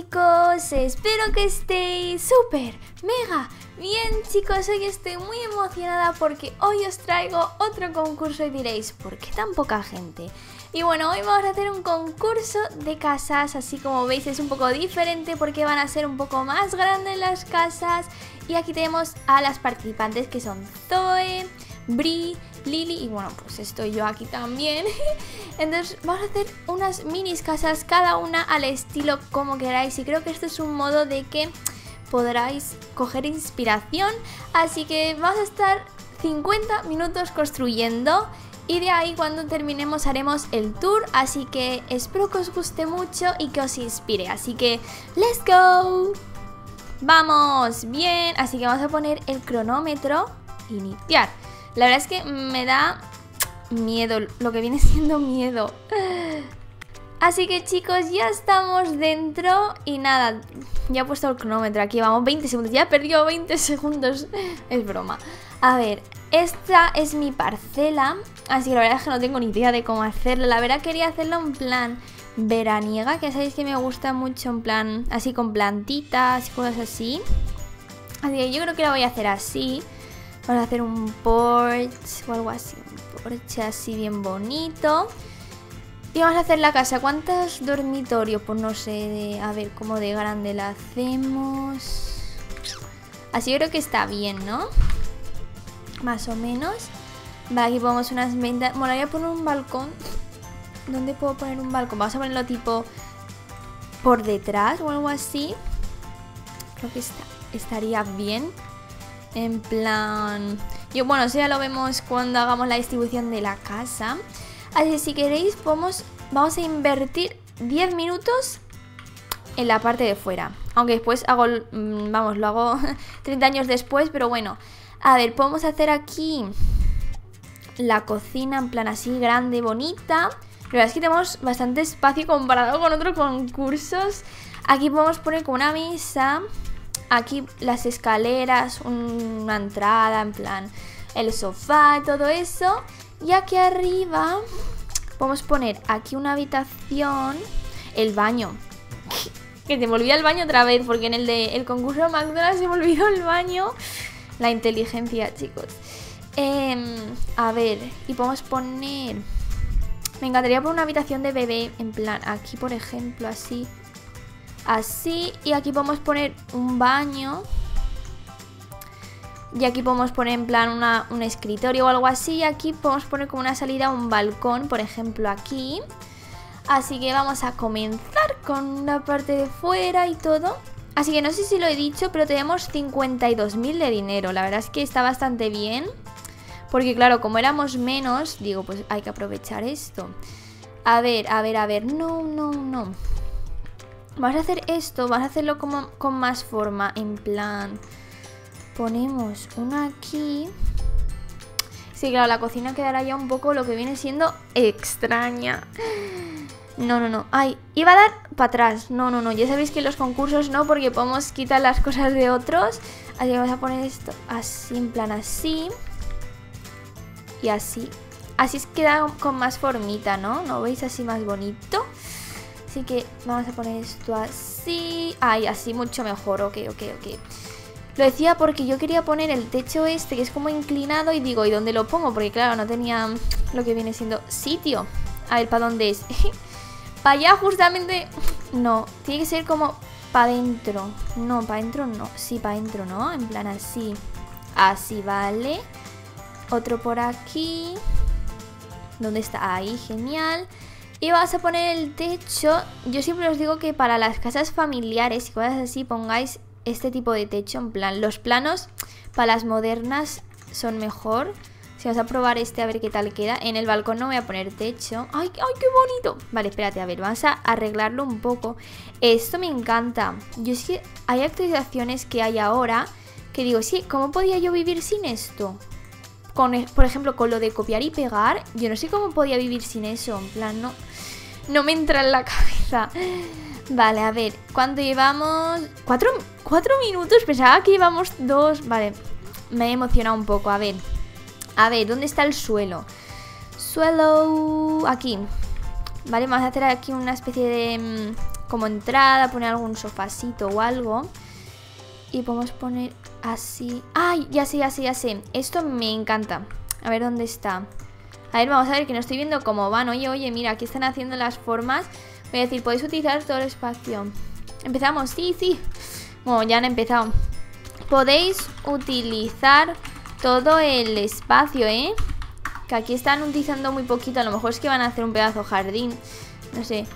chicos, espero que estéis súper, mega bien chicos, hoy estoy muy emocionada porque hoy os traigo otro concurso y diréis, ¿por qué tan poca gente? Y bueno, hoy vamos a hacer un concurso de casas, así como veis es un poco diferente porque van a ser un poco más grandes las casas y aquí tenemos a las participantes que son Zoe, Bri, Lily y bueno, pues estoy yo aquí también. Entonces vamos a hacer unas minis casas cada una al estilo como queráis y creo que esto es un modo de que podráis coger inspiración. Así que vamos a estar 50 minutos construyendo y de ahí cuando terminemos haremos el tour. Así que espero que os guste mucho y que os inspire. Así que, ¡let's go! Vamos, bien, así que vamos a poner el cronómetro, iniciar. La verdad es que me da miedo, lo que viene siendo miedo. Así que chicos, ya estamos dentro y nada, ya he puesto el cronómetro aquí, vamos, 20 segundos, ya he perdido 20 segundos, es broma. A ver, esta es mi parcela, así que la verdad es que no tengo ni idea de cómo hacerlo, la verdad quería hacerlo en plan veraniega, que sabéis que me gusta mucho en plan, así con plantitas y cosas así. Así que yo creo que la voy a hacer así. Vamos a hacer un porch o algo así. Un porch así bien bonito. Y vamos a hacer la casa. ¿Cuántos dormitorios? Pues no sé, de, a ver cómo de grande la hacemos. Así creo que está bien, ¿no? Más o menos. Vale, aquí ponemos unas ventas. Molaría poner un balcón. ¿Dónde puedo poner un balcón? Vamos a ponerlo tipo por detrás o algo así. Creo que está, estaría bien. En plan... Yo, bueno, eso ya lo vemos cuando hagamos la distribución de la casa. Así que si queréis, vamos, vamos a invertir 10 minutos en la parte de fuera. Aunque después hago, mm, vamos, lo hago 30 años después, pero bueno. A ver, podemos hacer aquí la cocina en plan así grande, bonita. La verdad es que tenemos bastante espacio comparado con otros concursos. Aquí podemos poner como una mesa aquí las escaleras, una entrada, en plan el sofá, todo eso. Y aquí arriba podemos poner aquí una habitación, el baño. Que te me olvidé el baño otra vez, porque en el de el concurso de McDonald's se me olvidó el baño. La inteligencia, chicos. Em, a ver, y podemos poner... Me encantaría poner una habitación de bebé, en plan, aquí por ejemplo, así. Así, y aquí podemos poner un baño. Y aquí podemos poner en plan un escritorio o algo así. Y aquí podemos poner como una salida un balcón, por ejemplo aquí. Así que vamos a comenzar con la parte de fuera y todo. Así que no sé si lo he dicho, pero tenemos 52.000 de dinero. La verdad es que está bastante bien. Porque claro, como éramos menos, digo, pues hay que aprovechar esto. A ver, a ver, a ver. No, no, no. Vamos a hacer esto, vamos a hacerlo como con más forma, en plan... Ponemos una aquí... Sí, claro, la cocina quedará ya un poco lo que viene siendo extraña. No, no, no. Ay, iba a dar para atrás. No, no, no. Ya sabéis que los concursos no, porque podemos quitar las cosas de otros. Así que vamos a poner esto así, en plan así. Y así. Así es queda con más formita, ¿no? ¿No veis así más bonito? Así que vamos a poner esto así. Ay, así mucho mejor. Ok, ok, ok. Lo decía porque yo quería poner el techo este, que es como inclinado, y digo, ¿y dónde lo pongo? Porque claro, no tenía lo que viene siendo sitio. A ver, ¿para dónde es? para allá justamente... No, tiene que ser como para adentro. No, para adentro no. Sí, para adentro, ¿no? En plan así. Así, vale. Otro por aquí. ¿Dónde está? Ahí, genial. Y vas a poner el techo. Yo siempre os digo que para las casas familiares y cosas así pongáis este tipo de techo. En plan, los planos para las modernas son mejor. Si vas a probar este a ver qué tal queda. En el balcón no voy a poner techo. ¡Ay, ay qué bonito! Vale, espérate, a ver, vamos a arreglarlo un poco. Esto me encanta. Yo es que hay actualizaciones que hay ahora que digo, sí, ¿cómo podía yo vivir sin esto? Con, por ejemplo, con lo de copiar y pegar, yo no sé cómo podía vivir sin eso. En plan, no, no me entra en la cabeza. Vale, a ver, ¿cuánto llevamos? ¿Cuatro, ¿Cuatro minutos? Pensaba que llevamos dos. Vale, me he emocionado un poco. A ver, a ver, ¿dónde está el suelo? Suelo... Aquí. Vale, vamos a hacer aquí una especie de... Mm, como entrada, poner algún sofacito o algo. Y podemos poner así. ¡Ay! Ya sé, ya sé, ya sé. Esto me encanta. A ver dónde está. A ver, vamos a ver que no estoy viendo cómo van. Oye, oye, mira, aquí están haciendo las formas. Voy a decir, podéis utilizar todo el espacio. Empezamos, sí, sí. Bueno, ya han empezado. Podéis utilizar todo el espacio, ¿eh? Que aquí están utilizando muy poquito. A lo mejor es que van a hacer un pedazo jardín. No sé.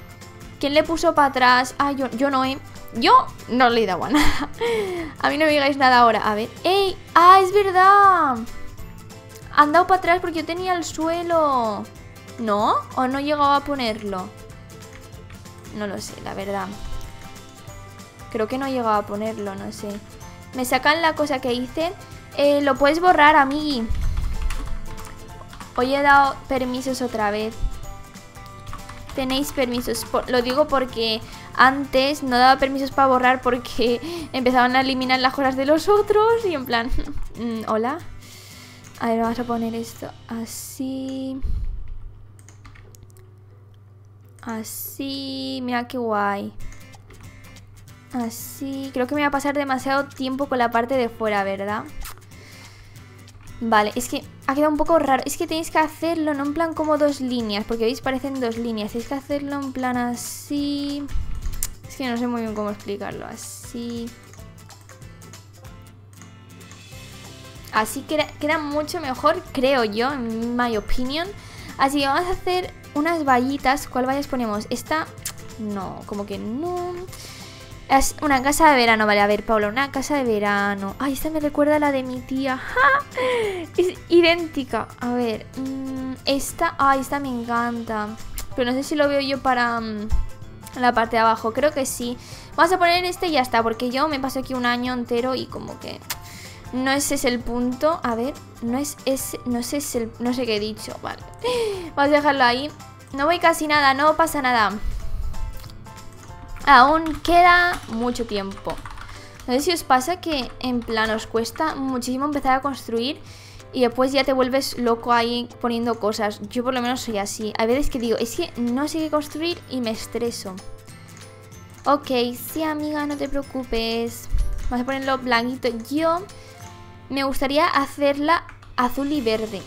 ¿Quién le puso para atrás? Ah, yo, yo no, ¿eh? Yo no le he dado a nada. a mí no me digáis nada ahora. A ver. ¡Ey! ¡Ah, es verdad! Han dado para atrás porque yo tenía el suelo. ¿No? ¿O no llegaba a ponerlo? No lo sé, la verdad. Creo que no llegaba a ponerlo, no sé. Me sacan la cosa que hice. Eh, lo puedes borrar, a mí. Hoy he dado permisos otra vez. Tenéis permisos. lo digo porque antes no daba permisos para borrar porque empezaban a eliminar las cosas de los otros y en plan, mm, hola. A ver, vamos a poner esto así. Así, mira qué guay. Así, creo que me va a pasar demasiado tiempo con la parte de fuera, ¿verdad? Vale, es que ha quedado un poco raro. Es que tenéis que hacerlo no en plan como dos líneas, porque veis parecen dos líneas. Tenéis que hacerlo en plan así... Es que no sé muy bien cómo explicarlo. Así... Así queda, queda mucho mejor, creo yo, en mi opinión. Así que vamos a hacer unas vallitas. ¿Cuál vallas ponemos? Esta... No, como que no... Es una casa de verano, vale, a ver, Paula, una casa de verano. Ay, esta me recuerda a la de mi tía. Es idéntica. A ver, mm, esta, ay, esta me encanta. Pero no sé si lo veo yo para mm, la parte de abajo. Creo que sí. Vamos a poner este y ya está, porque yo me paso aquí un año entero y como que no ese es el punto. A ver, no es ese, no es el, no sé qué he dicho, vale. Vamos a dejarlo ahí. No voy casi nada, no pasa nada. Aún queda mucho tiempo. No sé si os pasa que en plan os cuesta muchísimo empezar a construir y después ya te vuelves loco ahí poniendo cosas. Yo por lo menos soy así. Hay veces que digo, es que no sé qué construir y me estreso. Ok, sí amiga, no te preocupes. Vamos a ponerlo blanquito. Yo me gustaría hacerla azul y verde.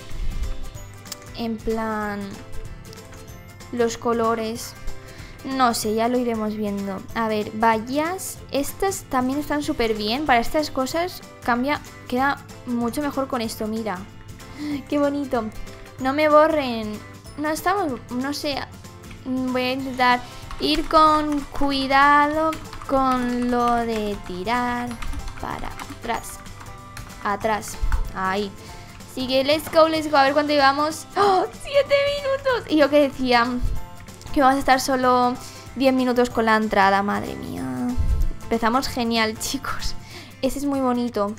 En plan... Los colores... No sé, ya lo iremos viendo. A ver, vallas. Estas también están súper bien. Para estas cosas cambia, queda mucho mejor con esto, mira. Qué bonito. No me borren. No estamos, no sé. Voy a intentar ir con cuidado con lo de tirar para atrás. Atrás. Ahí. Sigue, let's go, let's go. A ver cuánto llevamos. ¡Oh! ¡Siete minutos! Y yo que decía que vamos a estar solo 10 minutos con la entrada, madre mía. Empezamos genial, chicos. Ese es muy bonito.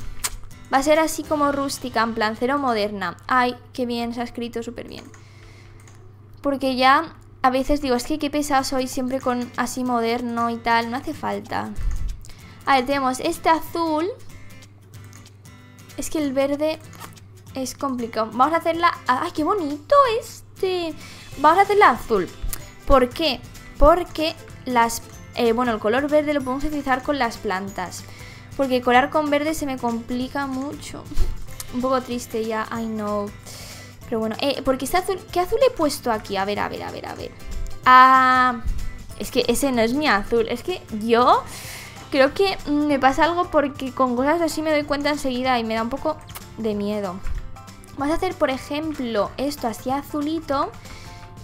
Va a ser así como rústica, en plan cero moderna. Ay, qué bien, se ha escrito súper bien. Porque ya a veces digo, es que qué pesado soy siempre con así moderno y tal. No hace falta. A ver, tenemos este azul. Es que el verde es complicado. Vamos a hacerla... ¡Ay, qué bonito este! Vamos a hacerla azul. ¿Por qué? Porque las, eh, bueno, el color verde lo podemos utilizar con las plantas. Porque colar con verde se me complica mucho. Un poco triste ya, I know. Pero bueno, eh, porque este azul... ¿Qué azul he puesto aquí? A ver, a ver, a ver, a ver. Ah... Es que ese no es mi azul. Es que yo creo que me pasa algo porque con cosas así me doy cuenta enseguida y me da un poco de miedo. Vamos a hacer, por ejemplo, esto así azulito.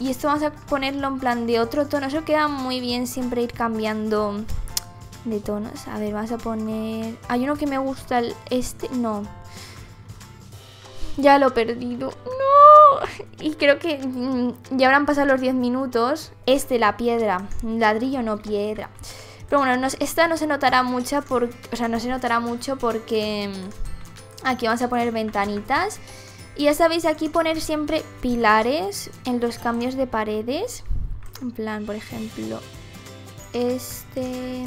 Y esto vamos a ponerlo en plan de otro tono. Eso queda muy bien siempre ir cambiando de tonos. A ver, vamos a poner... Hay uno que me gusta, el... este... No. Ya lo he perdido. ¡No! Y creo que mm, ya habrán pasado los 10 minutos. Este, la piedra. Ladrillo, no piedra. Pero bueno, esta no se notará mucho por, o sea, no se notará mucho porque mm, aquí vamos a poner ventanitas. Y ya sabéis, aquí poner siempre pilares en los cambios de paredes. En plan, por ejemplo, este...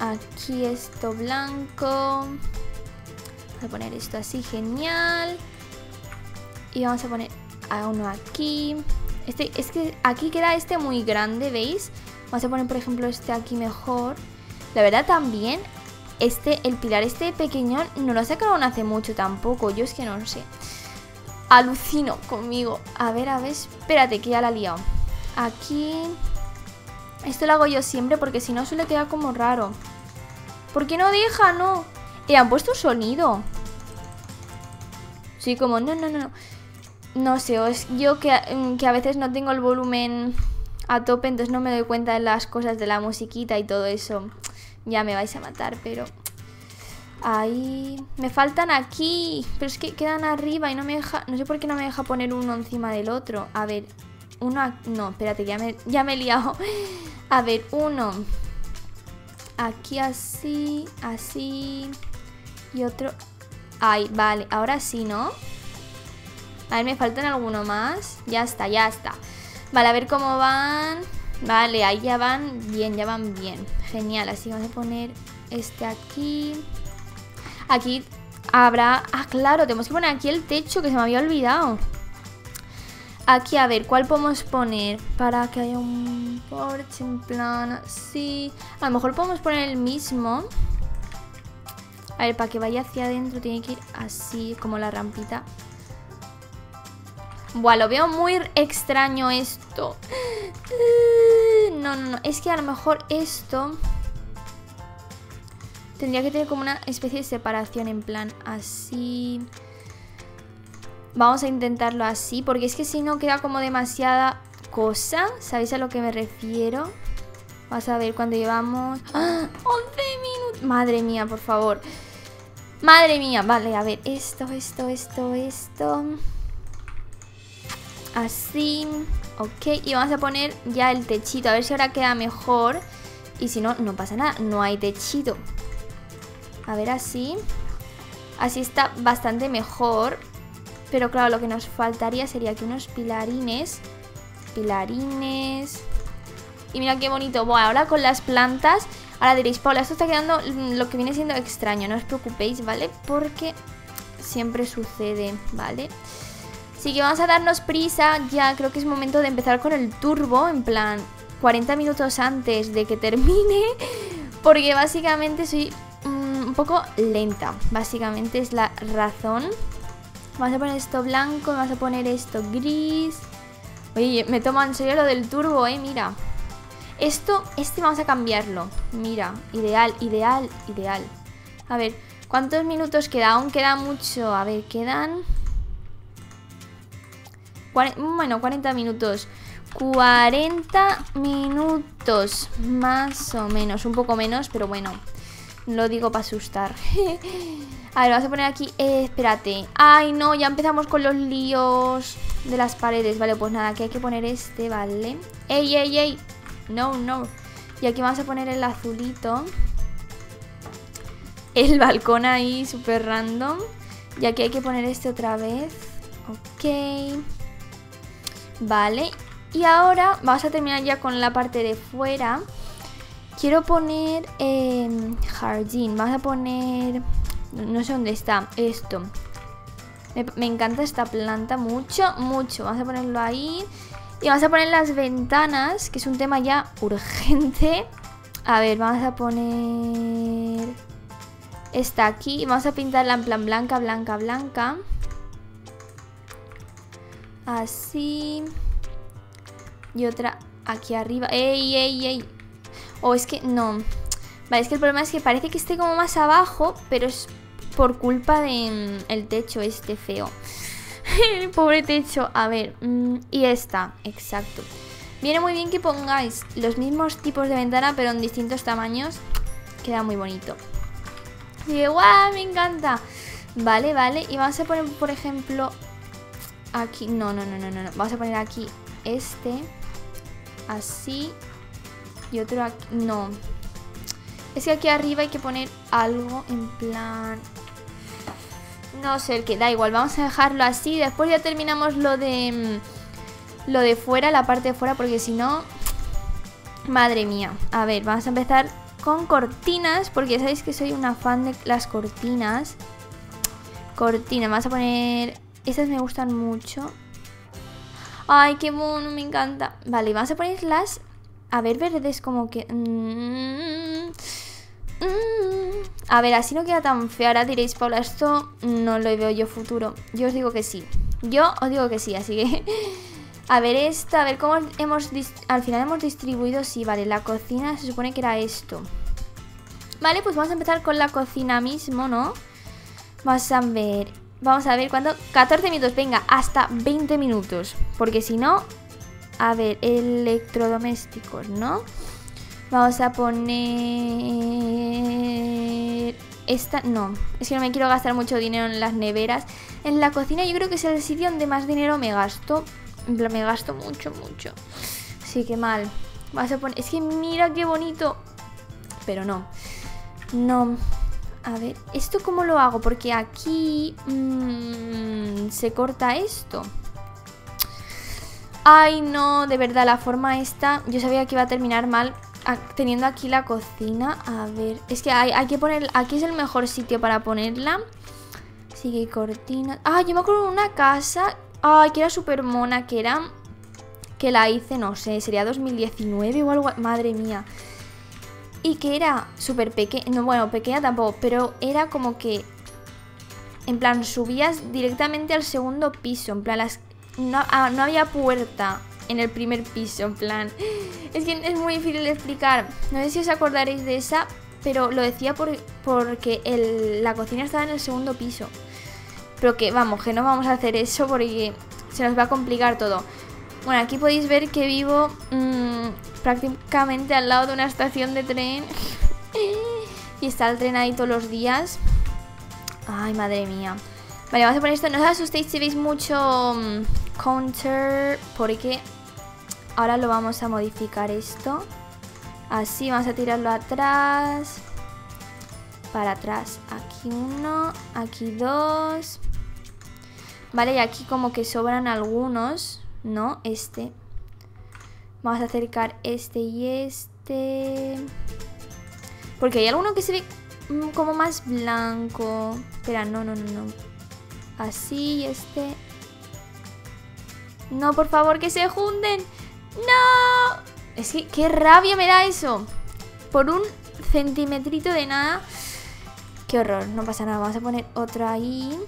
Aquí esto blanco. Voy a poner esto así, genial. Y vamos a poner a uno aquí. Este, es que aquí queda este muy grande, ¿veis? Vamos a poner, por ejemplo, este aquí mejor. La verdad también, este, el pilar este pequeño no lo sacaron hace mucho tampoco. Yo es que no lo sé. Alucino conmigo. A ver, a ver, espérate que ya la he liado. Aquí... Esto lo hago yo siempre porque si no suele quedar como raro. ¿Por qué no deja? No. Y han puesto un sonido. Sí, como no, no, no. No sé, es yo que, mm, que a veces no tengo el volumen a tope, entonces no me doy cuenta de las cosas de la musiquita y todo eso. Ya me vais a matar, pero... Ahí... Me faltan aquí. Pero es que quedan arriba y no me deja... No sé por qué no me deja poner uno encima del otro. A ver, uno... No, espérate, ya me, ya me he liado. A ver, uno... Aquí así, así... Y otro... Ay, vale, ahora sí, ¿no? A ver, me faltan alguno más. Ya está, ya está. Vale, a ver cómo van. Vale, ahí ya van bien, ya van bien. Genial, así vamos a poner este aquí. Aquí habrá... Ah, claro, tenemos que poner aquí el techo que se me había olvidado. Aquí, a ver, ¿cuál podemos poner? Para que haya un porche en plan así. A lo mejor podemos poner el mismo. A ver, para que vaya hacia adentro tiene que ir así, como la rampita. Buah, lo veo muy extraño esto. No, no, no. Es que a lo mejor esto... Tendría que tener como una especie de separación en plan así... Vamos a intentarlo así, porque es que si no queda como demasiada cosa. ¿Sabéis a lo que me refiero? Vamos a ver cuando llevamos... ¡Ah! 11 minutos. Madre mía, por favor. Madre mía. Vale, a ver. Esto, esto, esto, esto. Así. Ok. Y vamos a poner ya el techito. A ver si ahora queda mejor. Y si no, no pasa nada. No hay techito. A ver, así. Así está bastante mejor. Pero claro, lo que nos faltaría sería que unos pilarines. Pilarines. Y mira qué bonito. Bueno, ahora con las plantas. Ahora diréis, Paula, esto está quedando lo que viene siendo extraño. No os preocupéis, ¿vale? Porque siempre sucede, ¿vale? Así que vamos a darnos prisa. Ya creo que es momento de empezar con el turbo. En plan, 40 minutos antes de que termine. Porque básicamente soy mm, un poco lenta. Básicamente es la razón. Vamos a poner esto blanco, vamos a poner esto gris. Oye, me toma en serio lo del turbo, eh, mira. Esto, este vamos a cambiarlo. Mira, ideal, ideal, ideal. A ver, ¿cuántos minutos queda? Aún queda mucho. A ver, quedan... Bueno, 40 minutos. 40 minutos, más o menos. Un poco menos, pero bueno. Lo digo para asustar. a ver, vamos a poner aquí... Eh, espérate. Ay, no, ya empezamos con los líos de las paredes. Vale, pues nada, que hay que poner este, ¿vale? ¡Ey, ey, ey! No, no. Y aquí vamos a poner el azulito. El balcón ahí, súper random. Y aquí hay que poner este otra vez. Ok. Vale. Y ahora vamos a terminar ya con la parte de fuera. Quiero poner eh, jardín. Vamos a poner... No sé dónde está. Esto. Me, encanta esta planta mucho, mucho. Vamos a ponerlo ahí. Y vamos a poner las ventanas, que es un tema ya urgente. A ver, vamos a poner... Esta aquí. Vamos a pintarla en plan blanca, blanca, blanca. Así. Y otra aquí arriba. ¡Ey, ey, ey! O es que no. Vale, es que el problema es que parece que esté como más abajo, pero es por culpa del mm, techo este feo. el pobre techo. A ver, mm, y esta, exacto. Viene muy bien que pongáis los mismos tipos de ventana, pero en distintos tamaños. Queda muy bonito. Y ¡guau! Me encanta. Vale, vale. Y vamos a poner, por ejemplo, aquí. No, no, no, no, no. Vamos a poner aquí este. Así. Y otro aquí... No. Es que aquí arriba hay que poner algo en plan... No sé, el que da igual. Vamos a dejarlo así. Después ya terminamos lo de... Mm, lo de fuera, la parte de fuera, porque si no... Madre mía. A ver, vamos a empezar con cortinas, porque sabéis que soy una fan de las cortinas. Cortina, vamos a poner... Estas me gustan mucho. Ay, qué mono, me encanta. Vale, vamos a poner las... A ver, verdes como que... Mm, mm. A ver, así no queda tan fea. Ahora diréis, Paula, esto no lo veo yo futuro. Yo os digo que sí. Yo os digo que sí, así que... A ver esta, a ver cómo hemos... Al final hemos distribuido, sí, vale, la cocina se supone que era esto. Vale, pues vamos a empezar con la cocina mismo, ¿no? Vamos a ver, vamos a ver cuánto... 14 minutos, venga, hasta 20 minutos. Porque si no... A ver, electrodomésticos, ¿no? Vamos a poner... Esta, no, es que no me quiero gastar mucho dinero en las neveras. En la cocina yo creo que es el sitio donde más dinero me gasto. Me gasto mucho, mucho. Sí, que mal. Vas a poner... Es que mira qué bonito. Pero no. No. A ver, ¿esto cómo lo hago? Porque aquí... Mmm, se corta esto. Ay, no, de verdad, la forma esta... Yo sabía que iba a terminar mal teniendo aquí la cocina. A ver, es que hay, hay que poner... Aquí es el mejor sitio para ponerla. Sigue cortina. Ah, yo me acuerdo de una casa Ay, que era súper mona, que era... Que la hice, no sé, sería 2019 o algo... Madre mía. Y que era súper pequeña, no, bueno, pequeña tampoco, pero era como que... En plan, subías directamente al segundo piso, en plan, las, no, ah, no había puerta en el primer piso, en plan... Es que es muy difícil de explicar. No sé si os acordaréis de esa, pero lo decía por, porque la cocina estaba en el segundo piso. Pero que vamos, que no vamos a hacer eso porque se nos va a complicar todo. Bueno, aquí podéis ver que vivo mmm, prácticamente al lado de una estación de tren. y está el tren ahí todos los días. Ay, madre mía. Vale, vamos a poner esto. No os asustéis si veis mucho um, counter porque ahora lo vamos a modificar esto. Así, vamos a tirarlo atrás. Para atrás. Aquí uno, aquí dos. Vale, y aquí como que sobran algunos, ¿no? Este. Vamos a acercar este y este. Porque hay alguno que se ve mm, como más blanco. Espera, no, no, no, no. Así este. No, por favor, que se junten. ¡No! Es que qué rabia me da eso. Por un centimetrito de nada. Qué horror, no pasa nada. Vamos a poner otra ahí.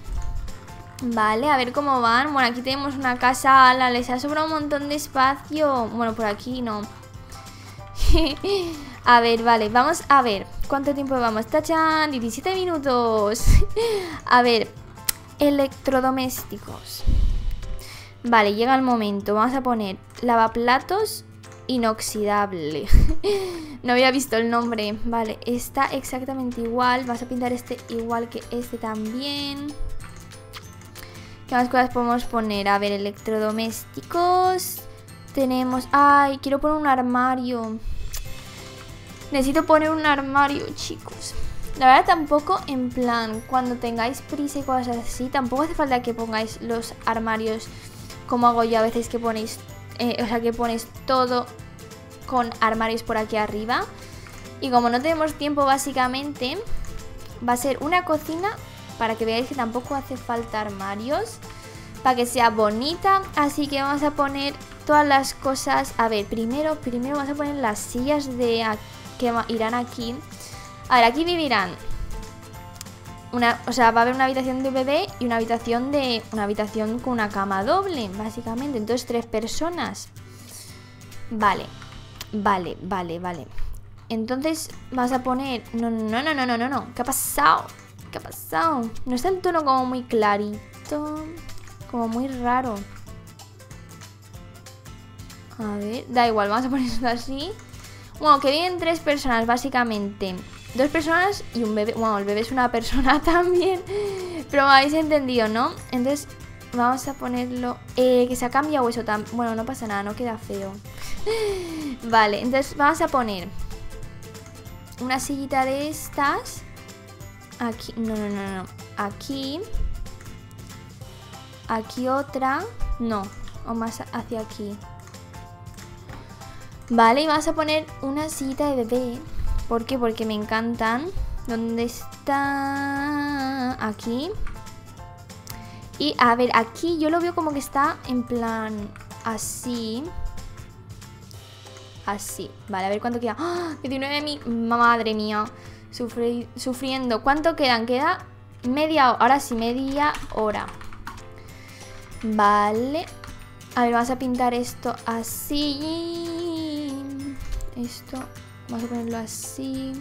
Vale, a ver cómo van. Bueno, aquí tenemos una casa ala, les ha sobrado un montón de espacio. Bueno, por aquí no. a ver, vale, vamos a ver. ¿Cuánto tiempo vamos? Tachan, 17 minutos. a ver, electrodomésticos. Vale, llega el momento. Vamos a poner lavaplatos inoxidable. no había visto el nombre. Vale, está exactamente igual. Vas a pintar este igual que este también. ¿Qué más cosas podemos poner? A ver, electrodomésticos. Tenemos... Ay, quiero poner un armario. Necesito poner un armario, chicos. La verdad tampoco, en plan, cuando tengáis prisa y cosas así, tampoco hace falta que pongáis los armarios como hago yo a veces que ponéis, eh, o sea, que pones todo con armarios por aquí arriba. Y como no tenemos tiempo básicamente, va a ser una cocina para que veáis que tampoco hace falta armarios para que sea bonita. Así que vamos a poner todas las cosas. A ver, primero, primero vamos a poner las sillas de que irán aquí. A ver, aquí vivirán una, o sea, va a haber una habitación de bebé y una habitación de una habitación con una cama doble, básicamente. Entonces, tres personas. Vale. Vale, vale, vale. Entonces, vas a poner no, no, no, no, no, no, no. ¿Qué ha pasado? ¿Qué ha pasado? No está el tono como muy clarito. Como muy raro. A ver, da igual, vamos a poner esto así. Bueno, que vienen tres personas, básicamente. Dos personas y un bebé. Bueno, el bebé es una persona también. Pero me habéis entendido, ¿no? Entonces, vamos a ponerlo... Eh, que se ha cambiado eso también. Bueno, no pasa nada, no queda feo. vale, entonces vamos a poner una sillita de estas. Aquí, no, no, no, no. Aquí. Aquí otra. No, o más hacia aquí. Vale, y vamos a poner una sillita de bebé. ¿Por qué? Porque me encantan. ¿Dónde está? Aquí. Y a ver, aquí yo lo veo como que está en plan así. Así. Vale, a ver cuánto queda. ¡Ah! 19 mi... Madre mía. Sufriendo. ¿Cuánto quedan? Queda media hora. Ahora sí, media hora. Vale. A ver, vamos a pintar esto así. Esto. Vamos a ponerlo así.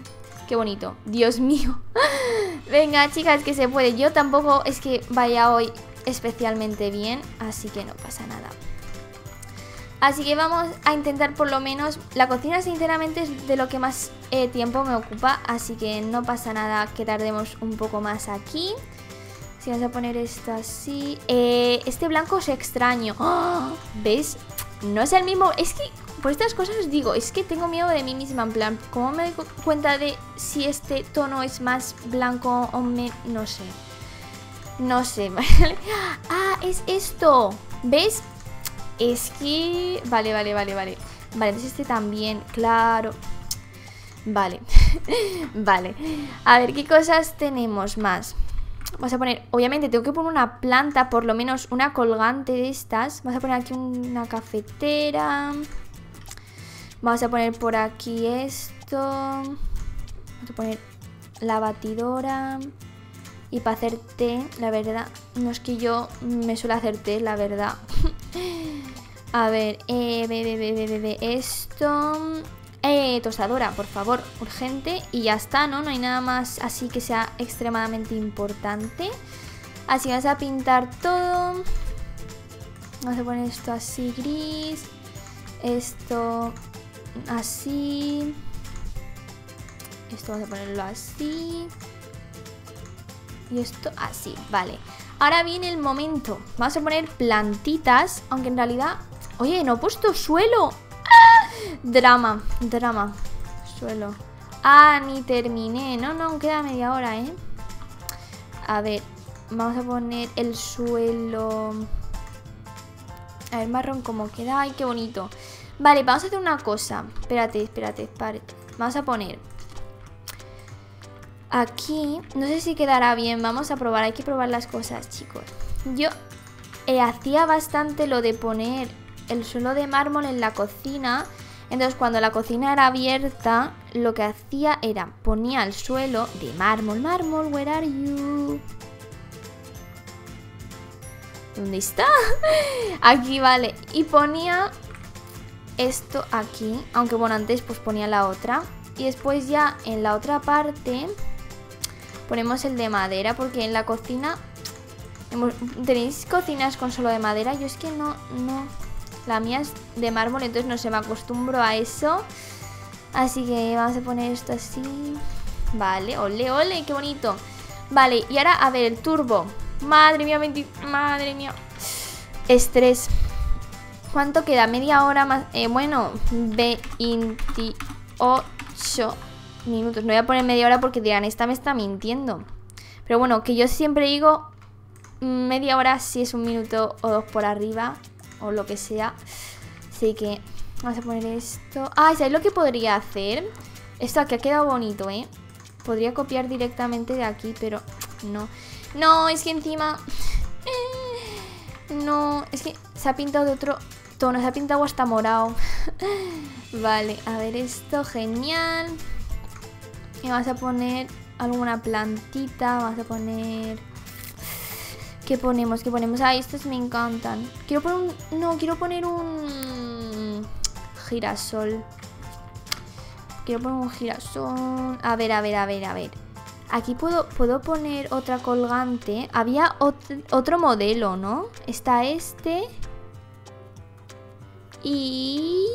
Qué bonito. Dios mío. Venga, chicas, que se puede. Yo tampoco es que vaya hoy especialmente bien, así que no pasa nada. Así que vamos a intentar por lo menos... La cocina sinceramente es de lo que más eh, tiempo me ocupa, así que no pasa nada que tardemos un poco más aquí. Si vamos a poner esto así... Eh, este blanco es extraño. ¡Oh! ¿Ves? No es el mismo... Es que por estas cosas os digo, es que tengo miedo de mí misma, en plan, ¿cómo me doy cuenta de si este tono es más blanco o me... no sé. No sé. Ah, es esto. ¿Ves? Es que... Vale, vale, vale, vale. Vale, entonces este también, claro. Vale. vale. A ver, ¿qué cosas tenemos más? Vamos a poner... Obviamente tengo que poner una planta, por lo menos una colgante de estas. Vamos a poner aquí una cafetera. Vamos a poner por aquí esto. Vamos a poner la batidora. Y para hacer té, la verdad, no es que yo me suele hacer té, la verdad. a ver, eh, bebe, bebe, bebe, esto. Eh, tostadora, por favor, urgente. Y ya está, ¿no? No hay nada más así que sea extremadamente importante. Así vamos a pintar todo. Vamos a poner esto así gris. Esto así. Esto vamos a ponerlo así. Y esto así, vale. Ahora viene el momento. Vamos a poner plantitas, aunque en realidad... Oye, no he puesto suelo. ¡Ah! Drama, drama. Suelo. Ah, ni terminé. No, no, queda media hora, ¿eh? A ver, vamos a poner el suelo... A ver, marrón como queda. Ay, qué bonito. Vale, vamos a hacer una cosa. Espérate, espérate, espérate. Vamos a poner aquí. No sé si quedará bien. Vamos a probar. Hay que probar las cosas, chicos. Yo eh, hacía bastante lo de poner el suelo de mármol en la cocina. Entonces cuando la cocina era abierta, lo que hacía era ponía el suelo de mármol. Mármol, where are you? ¿Dónde está? Aquí, vale. Y ponía esto aquí, aunque bueno, antes pues ponía la otra. Y después ya en la otra parte ponemos el de madera, porque en la cocina... ¿Tenéis cocinas con solo de madera? Yo es que no, no... La mía es de mármol, entonces no se me acostumbro a eso. Así que vamos a poner esto así. Vale, ole, ole, qué bonito. Vale, y ahora, a ver, el turbo. Madre mía, madre mía. Estrés. ¿Cuánto queda? Media hora más. Eh, bueno, 28 minutos. No voy a poner media hora porque dirán, esta me está mintiendo. Pero bueno, que yo siempre digo media hora si es un minuto o dos por arriba o lo que sea. Así que vamos a poner esto. Ah, ¿sabéis lo que podría hacer? Esto aquí ha quedado bonito, ¿eh? Podría copiar directamente de aquí, pero no. No, es que encima... No, es que se ha pintado de otro tono. Se ha pintado hasta morado. vale, a ver esto, genial. Y vamos a poner alguna plantita. Vamos a poner... ¿Qué ponemos? ¿Qué ponemos? Ah, estos me encantan. Quiero poner un... No, quiero poner un... Girasol. Quiero poner un girasol. A ver, a ver, a ver, a ver. Aquí puedo, puedo poner otra colgante. Había otro modelo, ¿no? Está este. Y...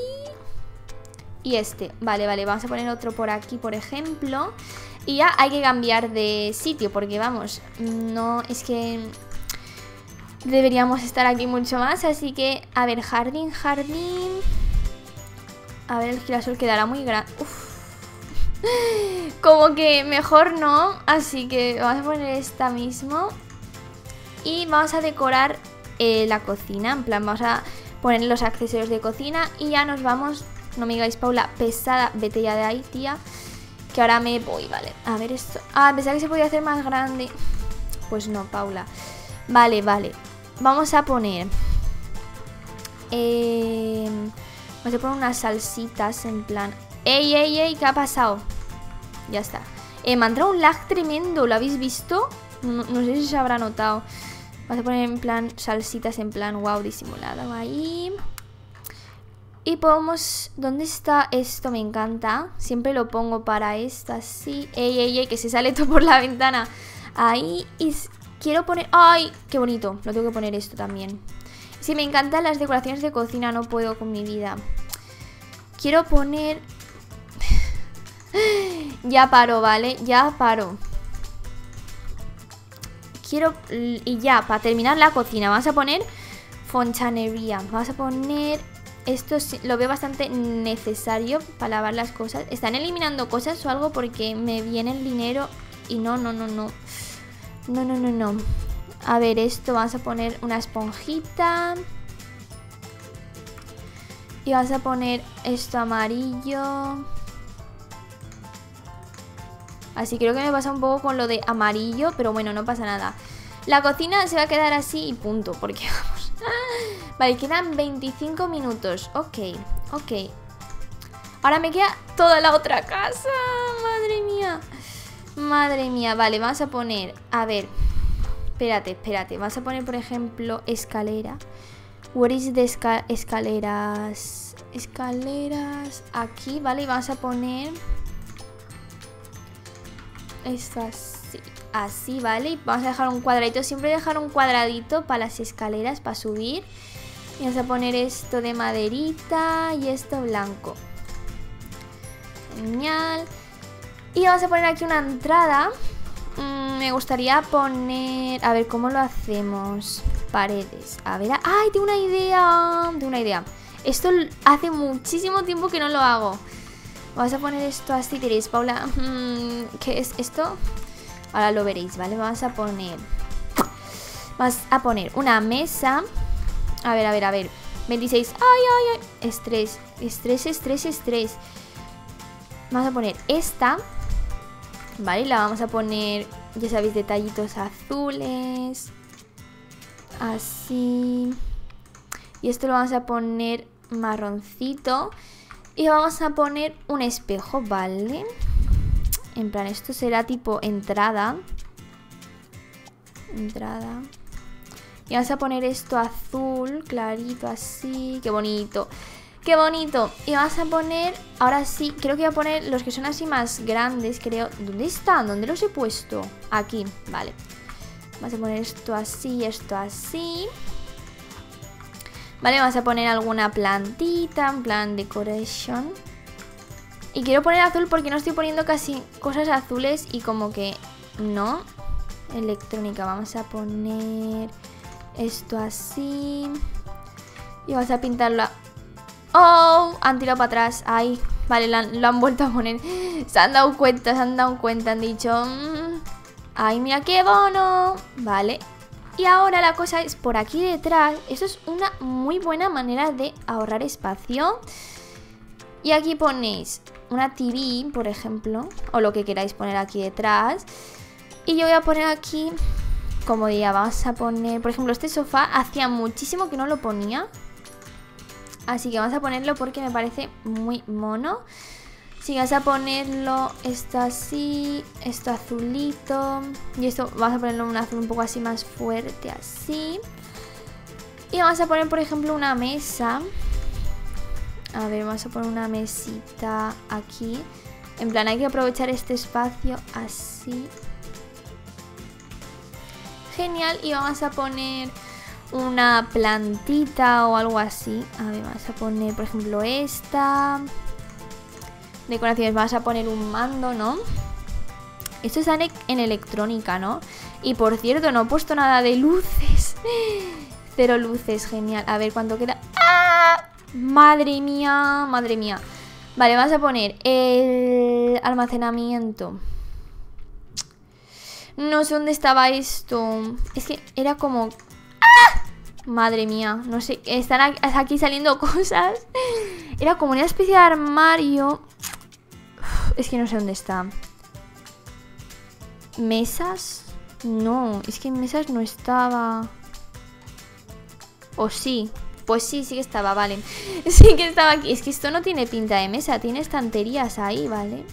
Y este. Vale, vale, vamos a poner otro por aquí, por ejemplo. Y ya hay que cambiar de sitio, porque vamos, no, es que deberíamos estar aquí mucho más. Así que, a ver, jardín, jardín. A ver, el girasol quedará muy grande. Como que mejor no. Así que vamos a poner esta mismo. Y vamos a decorar eh, la cocina. En plan, vamos a poner los accesorios de cocina y ya nos vamos. No me digáis, Paula, pesada, vete de ahí, tía. Que ahora me voy, vale. A ver esto. Ah, pensaba que se podía hacer más grande. Pues no, Paula. Vale, vale. Vamos a poner Eh, vamos a poner unas salsitas en plan... ¡Ey, ey, ey! ¿Qué ha pasado? Ya está. Eh, me ha entrado un lag tremendo, ¿lo habéis visto? No, sé si se habrá notado. Vamos a poner en plan salsitas en plan wow disimulado ahí. Y podemos... ¿Dónde está esto? Me encanta. Siempre lo pongo para esto así. ¡Ey, ey, ey! Que se sale todo por la ventana. Ahí. Y quiero poner... ¡Ay! ¡Qué bonito! Lo tengo que poner esto también. Sí, me encantan las decoraciones de cocina. No puedo con mi vida. Quiero poner... ya paro, ¿vale? Ya paro. Quiero... Y ya, para terminar la cocina, vamos a poner fonchanería. Vamos a poner... Esto lo veo bastante necesario para lavar las cosas. ¿Están eliminando cosas o algo? Porque me viene el dinero y no, no, no, no. No, no, no, no. A ver, esto vamos a poner una esponjita. Y vamos a poner esto amarillo. Así creo que me pasa un poco con lo de amarillo, pero bueno, no pasa nada. La cocina se va a quedar así y punto, porque vamos. Vale, quedan 25 minutos. Ok, ok. Ahora me queda toda la otra casa. Madre mía. Madre mía. Vale, vamos a poner... A ver. Espérate, espérate. Vamos a poner, por ejemplo, escalera. Where is the escaleras? Escaleras. Aquí, vale. Y vamos a poner... Esto así, así, ¿vale? Y vamos a dejar un cuadradito, siempre dejar un cuadradito para las escaleras, para subir. Y vamos a poner esto de maderita y esto blanco. Genial. Y vamos a poner aquí una entrada. Mm, me gustaría poner... A ver, ¿cómo lo hacemos? Paredes. A ver... ¡Ay, tengo una idea! Tengo una idea. Esto hace muchísimo tiempo que no lo hago. Vamos a poner esto así, diréis, Paula, mm, ¿qué es esto? Ahora lo veréis, ¿vale? Vamos a poner... Vamos a poner una mesa. A ver, a ver, a ver. 26. ¡Ay, ay, ay! Estrés, estrés, estrés, estrés. Vamos a poner esta. Vale, la vamos a poner, ya sabéis, detallitos azules. Así. Y esto lo vamos a poner marroncito. Y vamos a poner un espejo, ¿vale? En plan, esto será tipo entrada. Entrada. Y vamos a poner esto azul, clarito, así. ¡Qué bonito! ¡Qué bonito! Y vamos a poner, ahora sí, creo que voy a poner los que son así más grandes, creo. ¿Dónde están? ¿Dónde los he puesto? Aquí, vale. Vamos a poner esto así, esto así. Vale, vamos a poner alguna plantita, en plan decoration. Y quiero poner azul porque no estoy poniendo casi cosas azules y como que no. Electrónica, vamos a poner esto así. Y vamos a pintarlo ¡Oh! Han tirado para atrás. Ay, vale, lo han, vuelto a poner. Se han dado cuenta, se han dado cuenta, han dicho... Mm, ¡Ay, mira qué bono! Vale, y ahora la cosa es por aquí detrás. Eso es una muy buena manera de ahorrar espacio. Y aquí ponéis una TV, por ejemplo, o lo que queráis poner aquí detrás. Y yo voy a poner aquí, como diría, vamos a poner, por ejemplo, este sofá hacía muchísimo que no lo ponía. Así que vamos a ponerlo porque me parece muy mono. Si vas a ponerlo esto así, esto azulito y esto vamos a ponerlo un azul un poco así más fuerte, así. Y vamos a poner, por ejemplo, una mesa. A ver, vamos a poner una mesita aquí. En plan, hay que aprovechar este espacio así. Genial, y vamos a poner una plantita o algo así. A ver, vamos a poner, por ejemplo, esta decoraciones. Vas a poner un mando, ¿no? Esto está en electrónica, ¿no? Y por cierto, no he puesto nada de luces. Cero luces, genial. A ver cuánto queda. ¡Ah! Madre mía, madre mía. Vale, vamos a poner el almacenamiento. No sé dónde estaba esto. Es que era como... Madre mía, no sé. Están aquí saliendo cosas. Era como una especie de armario. Es que no sé dónde está. ¿Mesas? No, es que en mesas no estaba. O sí. Pues sí, sí que estaba, vale. Sí que estaba aquí. Es que esto no tiene pinta de mesa, tiene estanterías ahí, ¿vale?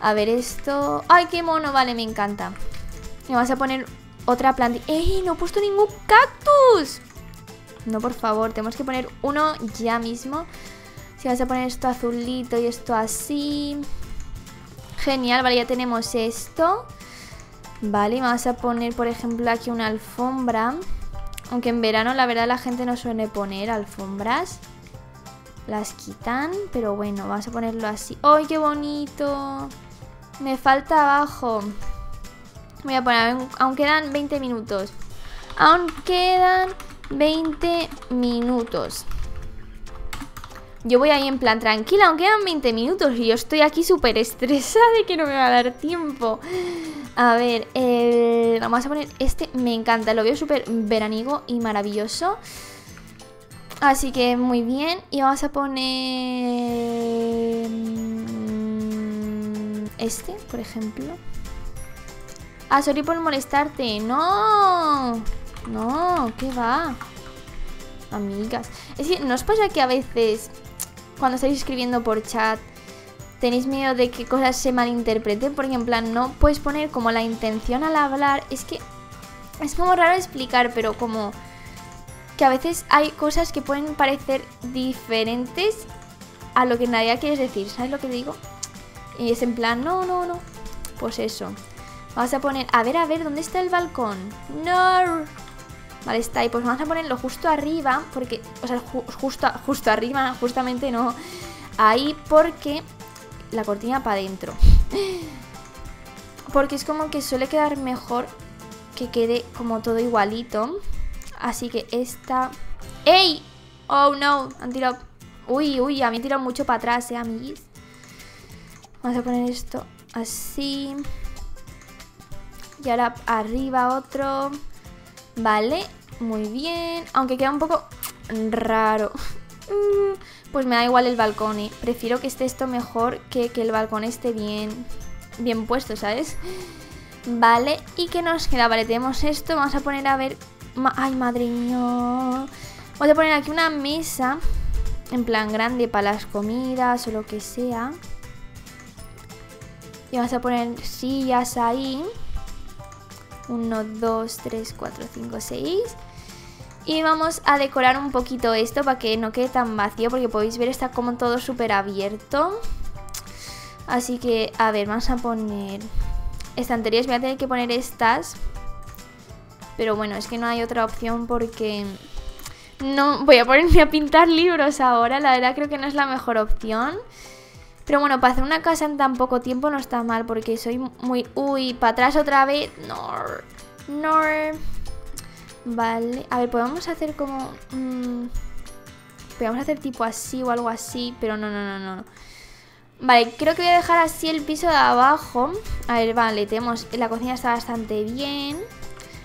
A ver esto... ¡Ay, qué mono! Vale, me encanta. Me vas a poner otra planta. ¡Ey! No he puesto ningún cactus. No, por favor, tenemos que poner uno ya mismo. Si vas a poner esto azulito y esto así. Genial, vale, ya tenemos esto. Vale, vamos a poner, por ejemplo, aquí una alfombra. Aunque en verano, la verdad, la gente no suele poner alfombras. Las quitan, pero bueno, vamos a ponerlo así. ¡Ay, qué bonito! Me falta abajo. Voy a poner, aún quedan 20 minutos. Aún quedan 20 minutos. Yo voy ahí en plan tranquila, aunque quedan 20 minutos y yo estoy aquí súper estresada de que no me va a dar tiempo. A ver, vamos a poner este, me encanta, lo veo súper veranigo y maravilloso. Así que muy bien, y vamos a poner mm, este, por ejemplo. Ah, sorry por molestarte, no, no, ¿qué va? Amigas, es que ¿no os pasa que a veces cuando estáis escribiendo por chat tenéis miedo de que cosas se malinterpreten, porque en plan no puedes poner como la intención al hablar, es que es como raro explicar, pero como que a veces hay cosas que pueden parecer diferentes a lo que nadie quiere decir, ¿sabes lo que digo? Y es en plan, no, no, no, pues eso. Vamos a poner, a ver, a ver, ¿dónde está el balcón? No. Vale, está ahí, pues vamos a ponerlo justo arriba, porque, o sea, justo, justo arriba, justamente no, ahí porque la cortina para adentro. Porque es como que suele quedar mejor que quede como todo igualito. Así que esta... ¡Ey! Oh no, han tirado... Uy, uy, a mí han tirado mucho para atrás, eh, amiguis. Vamos a poner esto así. Y ahora arriba otro. Vale, muy bien. Aunque queda un poco raro. Mm, pues me da igual el balcón, ¿eh? Prefiero que esté esto mejor que que el balcón esté bien, bien puesto, ¿sabes? Vale, ¿y qué nos queda? Vale, tenemos esto, vamos a poner a ver... ¡Ay, madre mía! Vamos a poner aquí una mesa, en plan grande para las comidas o lo que sea. Y vamos a poner sillas ahí. 1, 2, 3, 4, 5, 6. Y vamos a decorar un poquito esto para que no quede tan vacío porque podéis ver está como todo súper abierto. Así que, a ver, vamos a poner estanterías. Voy a tener que poner estas. Pero bueno, es que no hay otra opción porque no voy a ponerme a pintar libros ahora. La verdad creo que no es la mejor opción. Pero bueno, para hacer una casa en tan poco tiempo no está mal porque soy muy... Uy, para atrás otra vez. No, no. Vale, a ver, podemos hacer como... Mmm, podemos hacer tipo así o algo así, pero no, no, no, no. Vale, creo que voy a dejar así el piso de abajo. A ver, vale, tenemos... La cocina está bastante bien.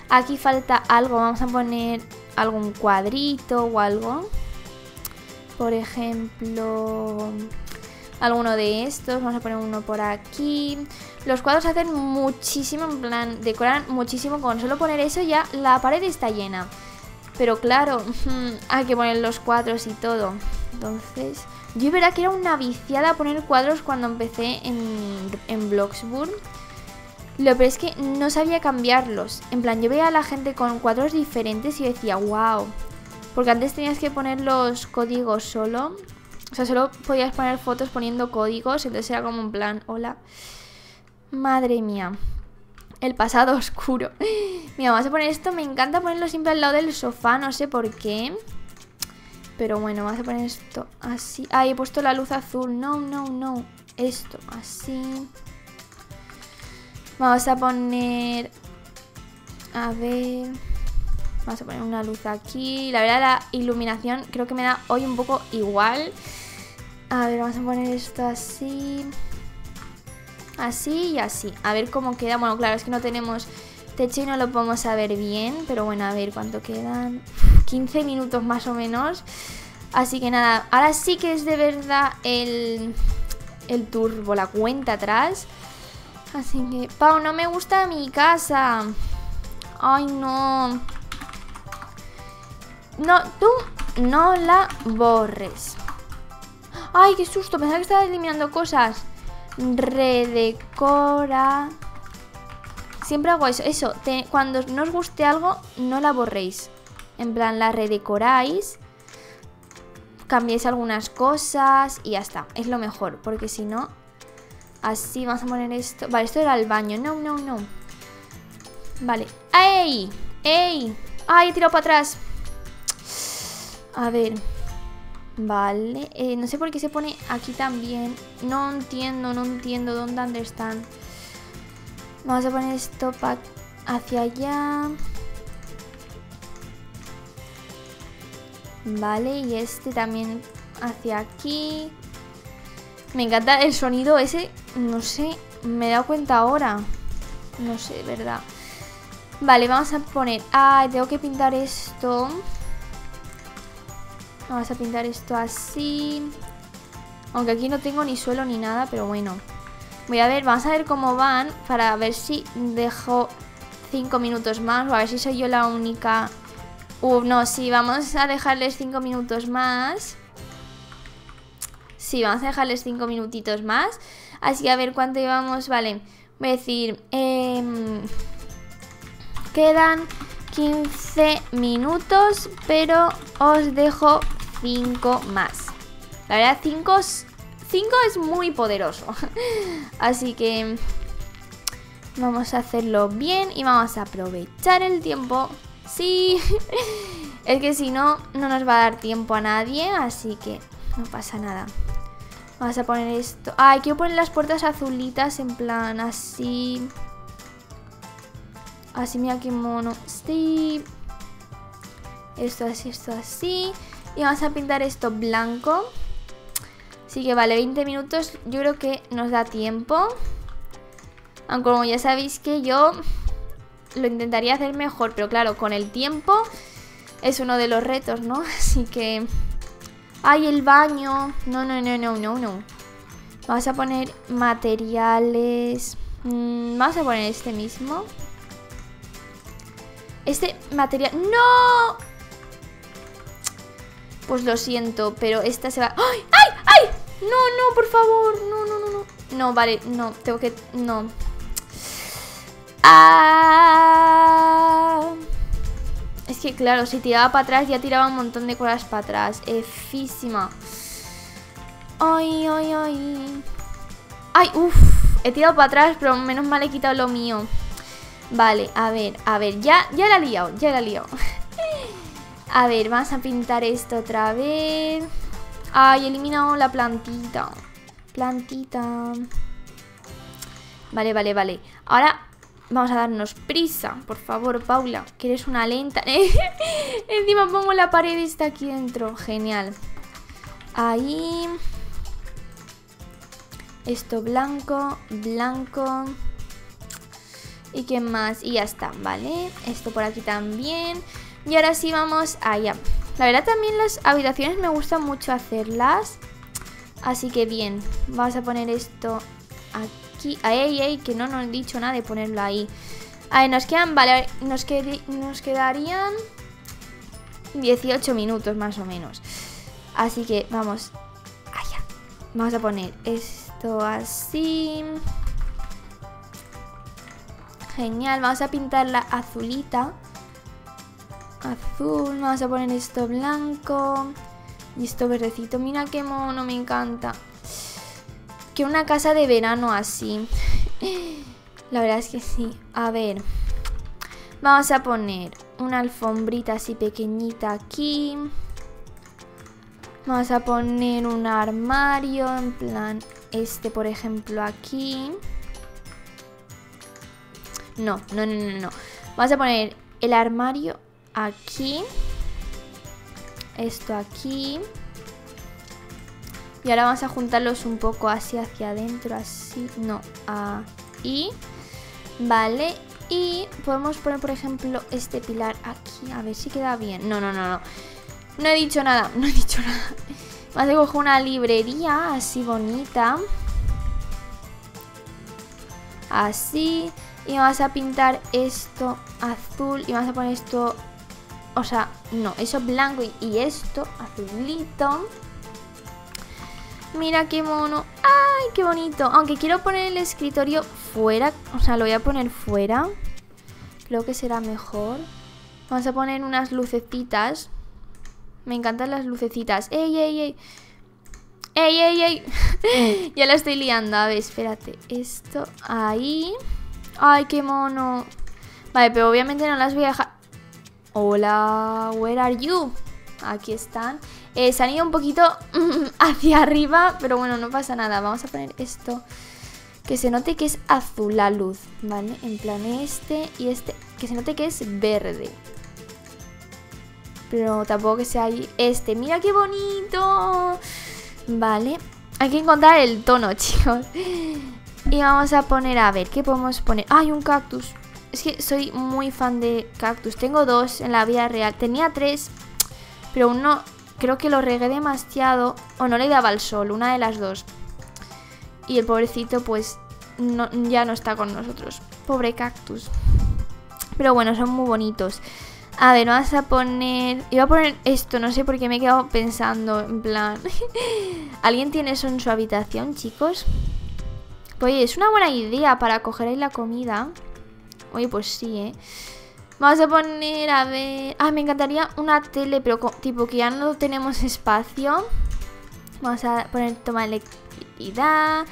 Aquí falta algo, vamos a poner algún cuadrito o algo. Por ejemplo alguno de estos. Vamos a poner uno por aquí. Los cuadros hacen muchísimo, en plan, decoran muchísimo. Con solo poner eso ya la pared está llena. Pero claro, hay que poner los cuadros y todo. Entonces, yo verá que era una viciada poner cuadros cuando empecé en, en Bloxburg. Lo peor es que no sabía cambiarlos. En plan, yo veía a la gente con cuadros diferentes y decía, wow. Porque antes tenías que poner los códigos solo o sea, solo podías poner fotos poniendo códigos, entonces era como un plan, hola. Madre mía. El pasado oscuro. Mira, vamos a poner esto. Me encanta ponerlo siempre al lado del sofá, no sé por qué. Pero bueno, vamos a poner esto así. Ah, he puesto la luz azul. No, no, no. Esto así. Vamos a poner... A ver... Vamos a poner una luz aquí. La verdad, la iluminación creo que me da hoy un poco igual. A ver, vamos a poner esto así. Así y así. A ver cómo queda. Bueno, claro, es que no tenemos techo y no lo podemos saber bien. Pero bueno, a ver cuánto quedan. 15 minutos más o menos. Así que nada, ahora sí que es de verdad el, el turbo, la cuenta atrás. Así que, Pau, no me gusta mi casa. Ay, no. No, tú no la borres. ¡Ay, qué susto! Pensaba que estaba eliminando cosas. Redecora. Siempre hago eso. Eso, cuando no os guste algo, no la borréis. En plan, la redecoráis. Cambiéis algunas cosas y ya está. Es lo mejor, porque si no... Así, vamos a poner esto. Vale, esto era el baño. No, no, no. Vale. ¡Ey! ¡Ey! ¡Ay, he tirado para atrás! A ver. Vale. Eh, no sé por qué se pone aquí también. No entiendo, no entiendo. ¿Dónde están? Vamos a poner esto hacia allá. Vale, y este también hacia aquí. Me encanta el sonido ese. No sé, me he dado cuenta ahora. No sé, ¿verdad? Vale, vamos a poner... Ah, tengo que pintar esto. Vamos a pintar esto así. Aunque aquí no tengo ni suelo ni nada, pero bueno. Voy a ver, vamos a ver cómo van para ver si dejo 5 minutos más o a ver si soy yo la única... Uh, no, sí, vamos a dejarles 5 minutos más. Sí, vamos a dejarles 5 minutitos más. Así que a ver cuánto llevamos. Vale, voy a decir... Eh, quedan 15 minutos, pero os dejo 5 más. La verdad, 5 es muy poderoso. Así que vamos a hacerlo bien y vamos a aprovechar el tiempo. Sí, es que si no, no nos va a dar tiempo a nadie, así que no pasa nada. Vamos a poner esto. Ah, quiero poner las puertas azulitas en plan así. Así, mira qué mono. Sí. Esto así, esto así. Y vamos a pintar esto blanco. Así que vale, 20 minutos. Yo creo que nos da tiempo. Aunque como ya sabéis que yo lo intentaría hacer mejor. Pero claro, con el tiempo es uno de los retos, ¿no? Así que... ¡Ay, el baño! No, no, no, no, no, no. Vamos a poner materiales... Mm, vamos a poner este mismo. Este material... ¡No! Pues lo siento, pero esta se va... ¡Ay! ¡Ay! ¡Ay! No, no, por favor. No, no, no, no. No, vale, no. Tengo que... No. Ah... Es que claro, si tiraba para atrás ya tiraba un montón de cosas para atrás. Efísima. Ay, ay, ay. Ay, uff. He tirado para atrás, pero menos mal he quitado lo mío. Vale, a ver, a ver, ya, ya la he liado, ya la he liado. a ver, vamos a pintar esto otra vez. Ay, he eliminado la plantita. Plantita. Vale, vale, vale. Ahora vamos a darnos prisa. Por favor, Paula, que eres una lenta. Encima pongo la pared esta aquí dentro. Genial. Ahí. Esto blanco, blanco. ¿Y qué más? Y ya está, ¿vale? Esto por aquí también. Y ahora sí vamos allá. La verdad también las habitaciones me gusta mucho hacerlas. Así que bien, vamos a poner esto aquí. Ay, ay, que no nos he dicho nada de ponerlo ahí. A ver, nos quedan, vale, nos, nos quedarían 18 minutos más o menos. Así que vamos allá. Vamos a poner esto así. Genial, vamos a pintar la azulita. Azul, vamos a poner esto blanco. Y esto verdecito. Mira qué mono, me encanta. Que una casa de verano así. La verdad es que sí. A ver. Vamos a poner una alfombrita así pequeñita aquí. Vamos a poner un armario, en plan este por ejemplo aquí. No, no, no, no, no. Vamos a poner el armario aquí. Esto aquí. Y ahora vamos a juntarlos un poco así hacia adentro, así. No, ahí. Vale. Y podemos poner, por ejemplo, este pilar aquí. A ver si queda bien. No, no, no, no. No he dicho nada, no he dicho nada. Vamos a coger una librería así bonita. Así. Y vamos a pintar esto azul y vamos a poner esto O sea, no, eso blanco y, esto azulito. Mira qué mono. ¡Ay, qué bonito! Aunque quiero poner el escritorio fuera. O sea, lo voy a poner fuera. Creo que será mejor. Vamos a poner unas lucecitas. Me encantan las lucecitas. ¡Ey, ey, ey! ¡Ey, ey, ey! ya la estoy liando. A ver, espérate. Esto ahí. ¡Ay, qué mono! Vale, pero obviamente no las voy a dejar... Hola, where are you? Aquí están. Eh, se ido un poquito hacia arriba, pero bueno, no pasa nada. Vamos a poner esto. Que se note que es azul la luz, ¿vale? En plan este y este. Que se note que es verde. Pero tampoco que sea este. ¡Mira qué bonito! Vale. Hay que encontrar el tono, chicos. Y vamos a poner, a ver, ¿qué podemos poner? ¡Ay, un cactus! Es que soy muy fan de cactus. Tengo dos en la vida real. Tenía tres, pero uno creo que lo regué demasiado. O no le daba el sol, una de las dos. Y el pobrecito, pues, ya no está con nosotros. Pobre cactus. Pero bueno, son muy bonitos. A ver, vamos a poner... Iba a poner esto, no sé por qué me he quedado pensando, en plan... ¿Alguien tiene eso en su habitación, chicos? Oye, es una buena idea para coger ahí la comida. Oye, pues sí, ¿eh? Vamos a poner, a ver... Ah, me encantaría una tele, pero tipo que ya no tenemos espacio. Vamos a poner toma electricidad.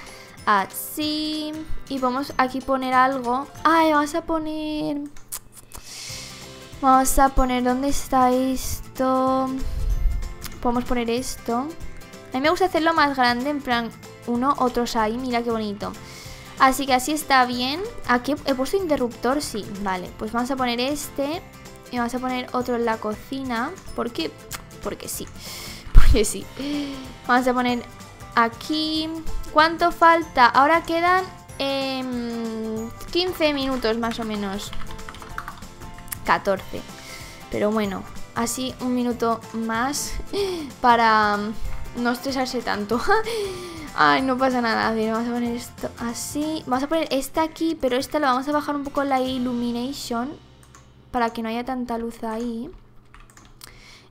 Así. Y vamos aquí poner algo. Ay, vamos a poner... Vamos a poner... ¿Dónde está esto? Podemos poner esto. A mí me gusta hacerlo más grande, en plan uno, otros ahí. Mira qué bonito. Así que así está bien. Aquí he puesto interruptor, sí. Vale, pues vamos a poner este. Y vamos a poner otro en la cocina. ¿Por qué? Porque sí. Porque sí. Vamos a poner aquí. ¿Cuánto falta? Ahora quedan 15 em, minutos más o menos. 14. Pero bueno, así un minuto más para no estresarse tanto. Ay, no pasa nada. A vamos a poner esto así. Vamos a poner esta aquí, pero esta lo vamos a bajar un poco la illumination para que no haya tanta luz ahí.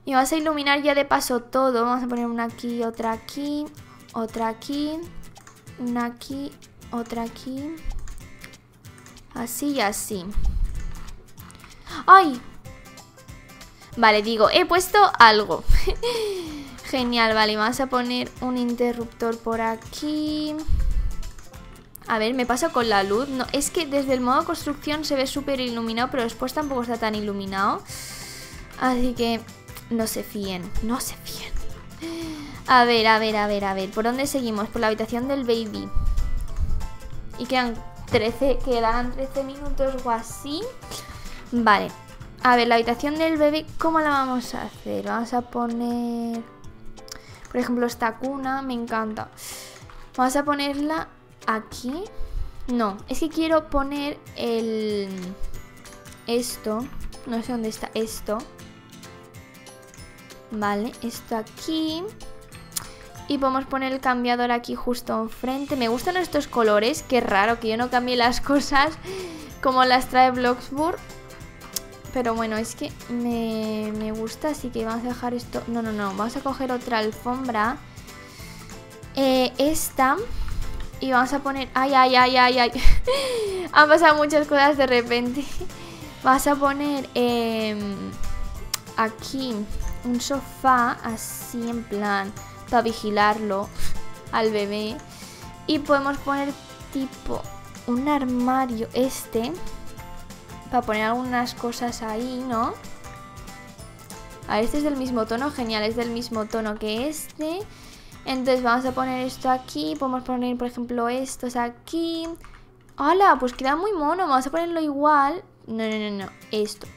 Y vamos a iluminar ya de paso todo. Vamos a poner una aquí, otra aquí, otra aquí, una aquí, otra aquí. Así y así. ¡Ay! Vale, digo, he puesto algo. Genial, vale, vamos a poner un interruptor por aquí. A ver, me pasa con la luz. No, es que desde el modo construcción se ve súper iluminado, pero después tampoco está tan iluminado. Así que no se fíen, no se fíen. A ver, a ver, a ver, a ver. ¿Por dónde seguimos? Por la habitación del baby. Y quedan 13, quedan 13 minutos o así. Vale. A ver, la habitación del bebé, ¿cómo la vamos a hacer? Vamos a poner... Por ejemplo, esta cuna me encanta. Vamos a ponerla aquí. No, es que quiero poner el... Esto. No sé dónde está esto. Vale, esto aquí. Y podemos poner el cambiador aquí justo enfrente. Me gustan estos colores. Qué raro que yo no cambie las cosas como las trae Bloxburg. Pero bueno, es que me, gusta, así que vamos a dejar esto... No, no, no, vamos a coger otra alfombra. Eh, esta. Y vamos a poner... Ay, ay, ay, ay, ay. Han pasado muchas cosas de repente. Vamos a poner em, aquí un sofá así en plan para vigilarlo al bebé. Y podemos poner tipo un armario este para poner algunas cosas ahí, ¿no? A ver, este es del mismo tono, genial, es del mismo tono que este. Entonces vamos a poner esto aquí, podemos poner, por ejemplo, estos aquí. ¡Hala! Pues queda muy mono, vamos a ponerlo igual. No, no, no, no, esto.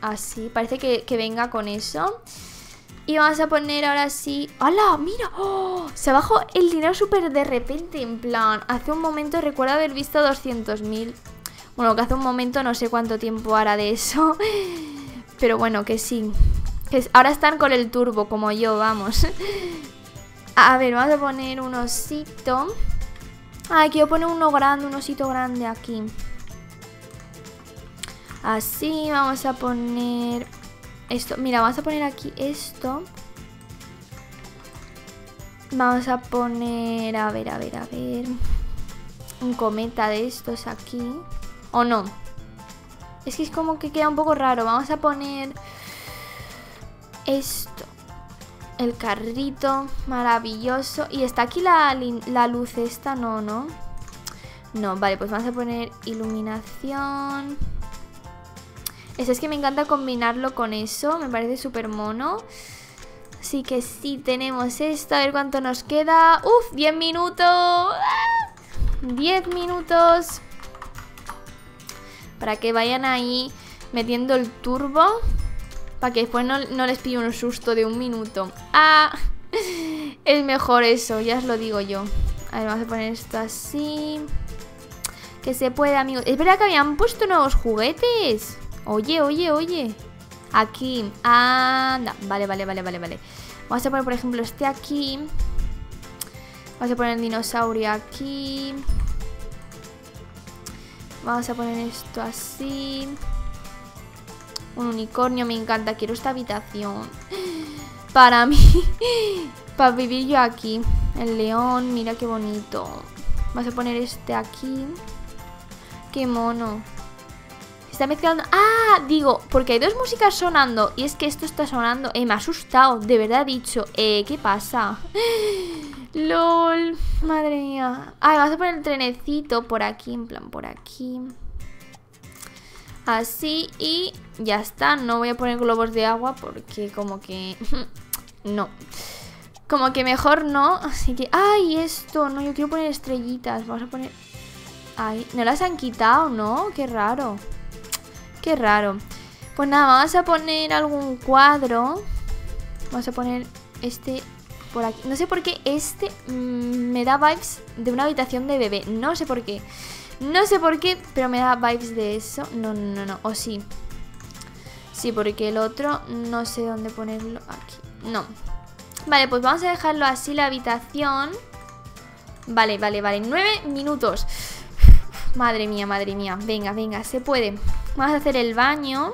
Así, parece que, venga con eso. Y vamos a poner ahora sí... ¡Hala! ¡Mira! ¡Oh! Se bajó el dinero súper de repente, en plan... Hace un momento recuerdo haber visto 200.000 bueno, que hace un momento no sé cuánto tiempo hará de eso. Pero bueno, que sí. Que ahora están con el turbo, como yo, vamos. A ver, vamos a poner un osito. Ah, quiero poner uno grande, un osito grande aquí. Así, vamos a poner esto. Mira, vamos a poner aquí esto. Vamos a poner, a ver, a ver, a ver. Un cometa de estos aquí. ¿O no? Es que es como que queda un poco raro. Vamos a poner esto. El carrito maravilloso. Y está aquí la, la luz esta, no, ¿no? No, vale, pues vamos a poner iluminación. Eso es que me encanta combinarlo con eso. Me parece súper mono. Así que sí, tenemos esto. A ver cuánto nos queda. ¡Uf! 10 minutos. 10 minutos. Para que vayan ahí metiendo el turbo. Para que después no, les pille un susto de un minuto. ¡Ah! Es mejor eso, ya os lo digo yo. A ver, vamos a poner esto así. Que se puede, amigos. Es verdad que habían puesto nuevos juguetes. Oye, oye, oye. Aquí. Anda. Vale, vale, vale, vale, vale. Vamos a poner, por ejemplo, este aquí. Vamos a poner el dinosaurio aquí. Vamos a poner esto así. Un unicornio, me encanta. Quiero esta habitación. Para mí. Para vivir yo aquí. El león, mira qué bonito. Vamos a poner este aquí. Qué mono. está mezclando... ¡Ah! Digo, porque hay dos músicas sonando Y es que esto está sonando Eh, me ha asustado, de verdad he dicho Eh, ¿qué pasa? LOL Madre mía Ay, vamos a poner el trenecito por aquí En plan, por aquí Así y ya está No voy a poner globos de agua Porque como que... no Como que mejor no Así que... ¡Ay, esto! No, yo quiero poner estrellitas Vamos a poner Ay, no las han quitado, ¿no? Qué raro. Qué raro. Pues nada, vamos a poner algún cuadro. Vamos a poner este por aquí. No sé por qué este mm, me da vibes de una habitación de bebé. No sé por qué. No sé por qué, pero me da vibes de eso. No, no, no, no. O sí. Sí, porque el otro no sé dónde ponerlo. Aquí. No. Vale, pues vamos a dejarlo así la habitación. Vale, vale, vale. Nueve minutos. Madre mía, madre mía. Venga, venga, se puede. Vamos a hacer el baño.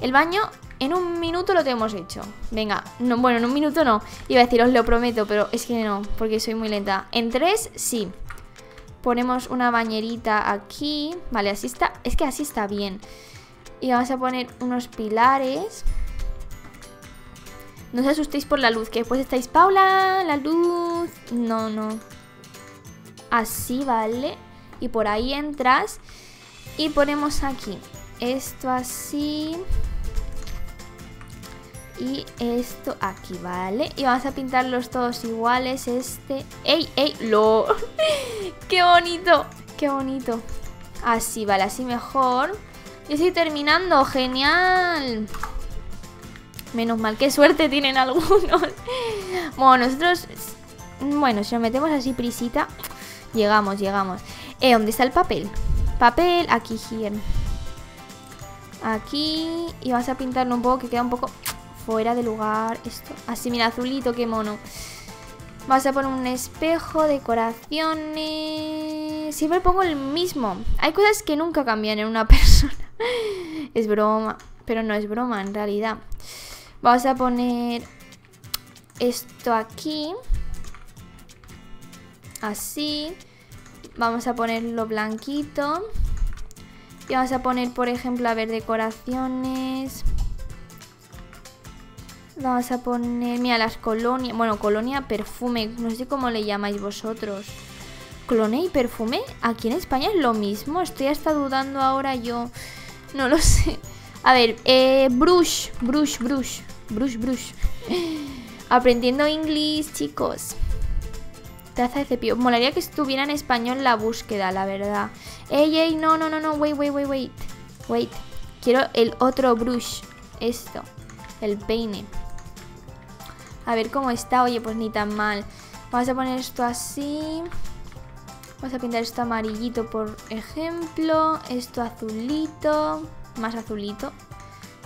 El baño en un minuto lo tenemos hecho. Venga, no, bueno, en un minuto no. Iba a decir, os lo prometo, pero es que no, porque soy muy lenta. En tres, sí. Ponemos una bañerita aquí. Vale, así está. Es que así está bien. Y vamos a poner unos pilares. No os asustéis por la luz, que después estáis, Paula, la luz. No, no. Así, ¿vale? y por ahí entras y ponemos aquí esto así y esto aquí, ¿vale? Y vamos a pintarlos todos iguales, este... ¡Ey, ey! ¡Lo! ¡Qué bonito! ¡Qué bonito! Así, vale, así mejor. Y estoy terminando, genial. Menos mal, qué suerte tienen algunos. bueno, nosotros... Bueno, si nos metemos así prisita, llegamos, llegamos. Eh, ¿dónde está el papel? Papel, aquí, here. Aquí. Y vas a pintarlo un poco, que queda un poco fuera de lugar. Esto. Así, mira, azulito, qué mono. Vas a poner un espejo, decoraciones. Siempre pongo el mismo. Hay cosas que nunca cambian en una persona. es broma. Pero no es broma, en realidad. Vamos a poner esto aquí. Así. Vamos a ponerlo blanquito. Y vamos a poner, por ejemplo, a ver, decoraciones. Vamos a poner, mira, las colonias. Bueno, colonia perfume. No sé cómo le llamáis vosotros. ¿Colonia y perfume? Aquí en España es lo mismo. Estoy hasta dudando ahora yo. No lo sé. A ver, eh, brush, brush, brush. Brush, brush. Aprendiendo inglés, chicos. Taza de cepillo. Molaría que estuviera en español la búsqueda, la verdad. Ey, ey, no, no, no, no, wait, wait, wait, wait. Wait. Quiero el otro brush. Esto. El peine. A ver cómo está. Oye, pues ni tan mal. Vamos a poner esto así. Vamos a pintar esto amarillito, por ejemplo. Esto azulito. Más azulito.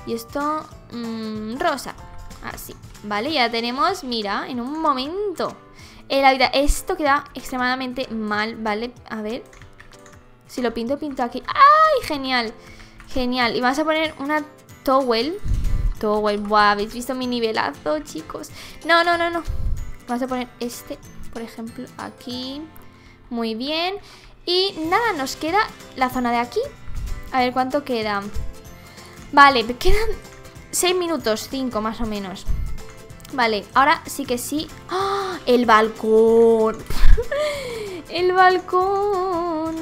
Y esto mmm, rosa. Así. Vale, ya tenemos, mira, en un momento la vida, esto queda extremadamente mal, ¿vale? A ver. Si lo pinto, pinto aquí. ¡Ay! Genial. Genial. Y vamos a poner una towel. Todo guay. Buah, ¿habéis visto mi nivelazo, chicos? No, no, no, no. Vamos a poner este, por ejemplo, aquí. Muy bien. Y nada, nos queda la zona de aquí. A ver cuánto queda. Vale, quedan 6 minutos, 5 más o menos. Vale, ahora sí que sí. ¡Ah! El balcón. el balcón.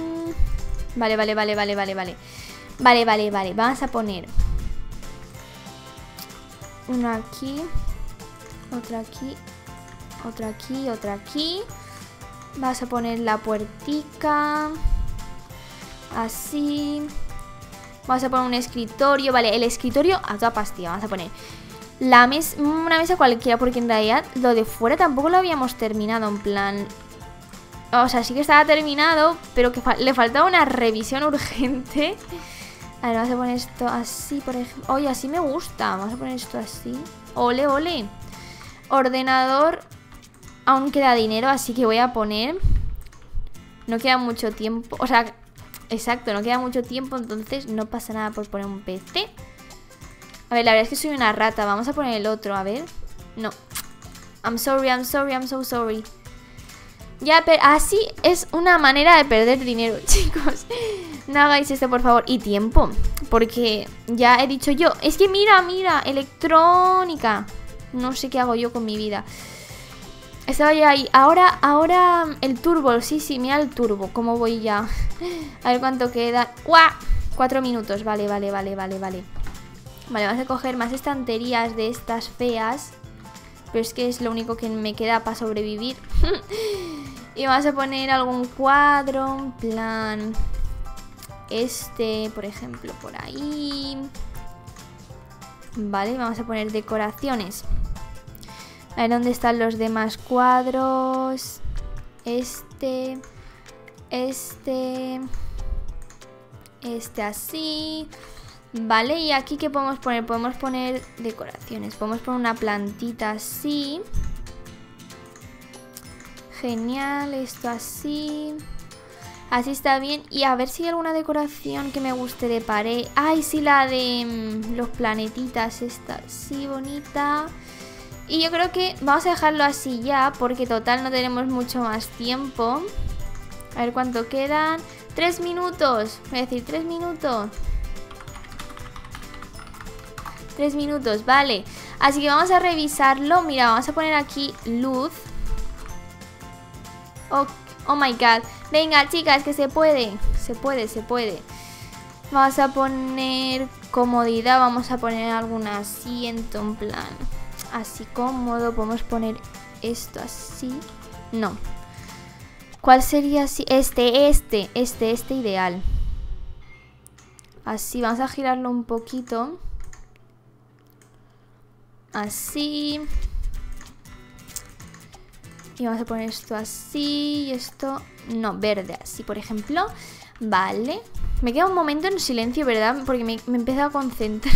Vale, vale, vale, vale, vale, vale. Vale, vale, vale. Vamos a poner uno aquí, otra aquí, otra aquí, otra aquí. Vas a poner la puertica. Así. Vamos a poner un escritorio. Vale, el escritorio a toda pastilla. Vamos a poner la mesa, una mesa cualquiera. Porque en realidad lo de fuera tampoco lo habíamos terminado. En plan... O sea, sí que estaba terminado. Pero que le faltaba una revisión urgente. A ver, vamos a poner esto así, por ejemplo. Oye, así me gusta. Vamos a poner esto así. Ole, ole. Ordenador Aún queda dinero, así que voy a poner... No queda mucho tiempo. O sea, exacto, no queda mucho tiempo, entonces no pasa nada por poner un PC. A ver, la verdad es que soy una rata. Vamos a poner el otro, a ver. No. I'm sorry, I'm sorry, I'm so sorry. Ya, pero así es una manera de perder dinero, chicos. No hagáis esto, por favor. Y tiempo. Porque ya he dicho yo. Es que mira, mira, electrónica. No sé qué hago yo con mi vida. Estaba ya ahí. Ahora, ahora el turbo. Sí, sí, mira el turbo. ¿Cómo voy ya? A ver cuánto queda. ¡Guau! Cuatro minutos. Vale, vale, vale, vale, vale. Vale, vamos a coger más estanterías de estas feas. Pero es que es lo único que me queda para sobrevivir. y vamos a poner algún cuadro. En plan... Este, por ejemplo, por ahí. Vale, vamos a poner decoraciones. A ver dónde están los demás cuadros. Este. Este. Este así. Vale, y aquí ¿qué podemos poner? Podemos poner decoraciones. Podemos poner una plantita así. Genial, esto así. Así está bien. Y a ver si hay alguna decoración que me guste de pared. Ay, sí, la de mm, los planetitas. Esta, sí, bonita. Y yo creo que vamos a dejarlo así ya, porque total no tenemos mucho más tiempo. A ver cuánto quedan. Tres minutos. Voy a decir tres minutos. Tres minutos, vale. Así que vamos a revisarlo. Mira, vamos a poner aquí luz. Oh, oh my god. Venga, chicas, que se puede. Se puede, se puede. Vamos a poner comodidad. Vamos a poner algún asiento en plan así cómodo. Podemos poner esto así. No. ¿Cuál sería así? Este, este, este, este ideal. Así, vamos a girarlo un poquito. Así. Y vamos a poner esto así y esto... No, verde, así por ejemplo. Vale. Me queda un momento en silencio, ¿verdad? Porque me, me he a concentrar.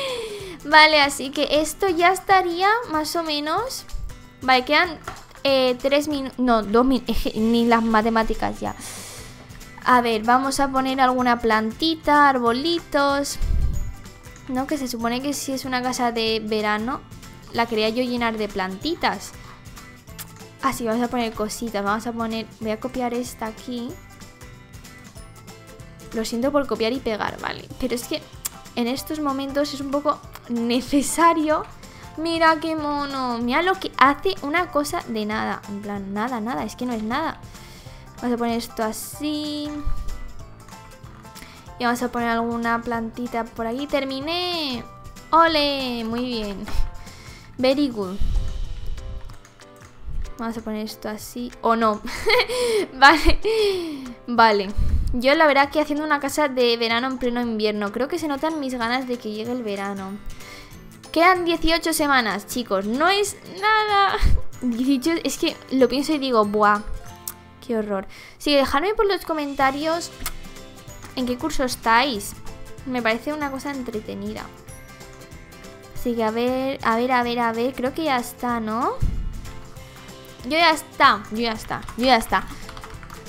Vale, así que esto ya estaría más o menos... Vale, quedan eh, tres minutos... No, dos minutos. Ni las matemáticas ya. A ver, vamos a poner alguna plantita, arbolitos... No, que se supone que si es una casa de verano, la quería yo llenar de plantitas. Así, vamos a poner cositas. Vamos a poner... Voy a copiar esta aquí. Lo siento por copiar y pegar, vale. Pero es que en estos momentos es un poco necesario. Mira qué mono. Mira lo que hace una cosa de nada. En plan, nada, nada. Es que no es nada. Vamos a poner esto así. Y vamos a poner alguna plantita por aquí. ¡Terminé! ¡Ole! Muy bien. Very good. Vamos a poner esto así. ¿O no? vale. Vale. Yo la verdad que haciendo una casa de verano en pleno invierno. Creo que se notan mis ganas de que llegue el verano. Quedan 18 semanas, chicos. No es nada. 18, es que lo pienso y digo, ¡buah! Qué horror. Sí, dejadme por los comentarios en qué curso estáis. Me parece una cosa entretenida. Así que a ver, a ver, a ver, a ver. Creo que ya está, ¿no? Yo ya está, yo ya está, yo ya está.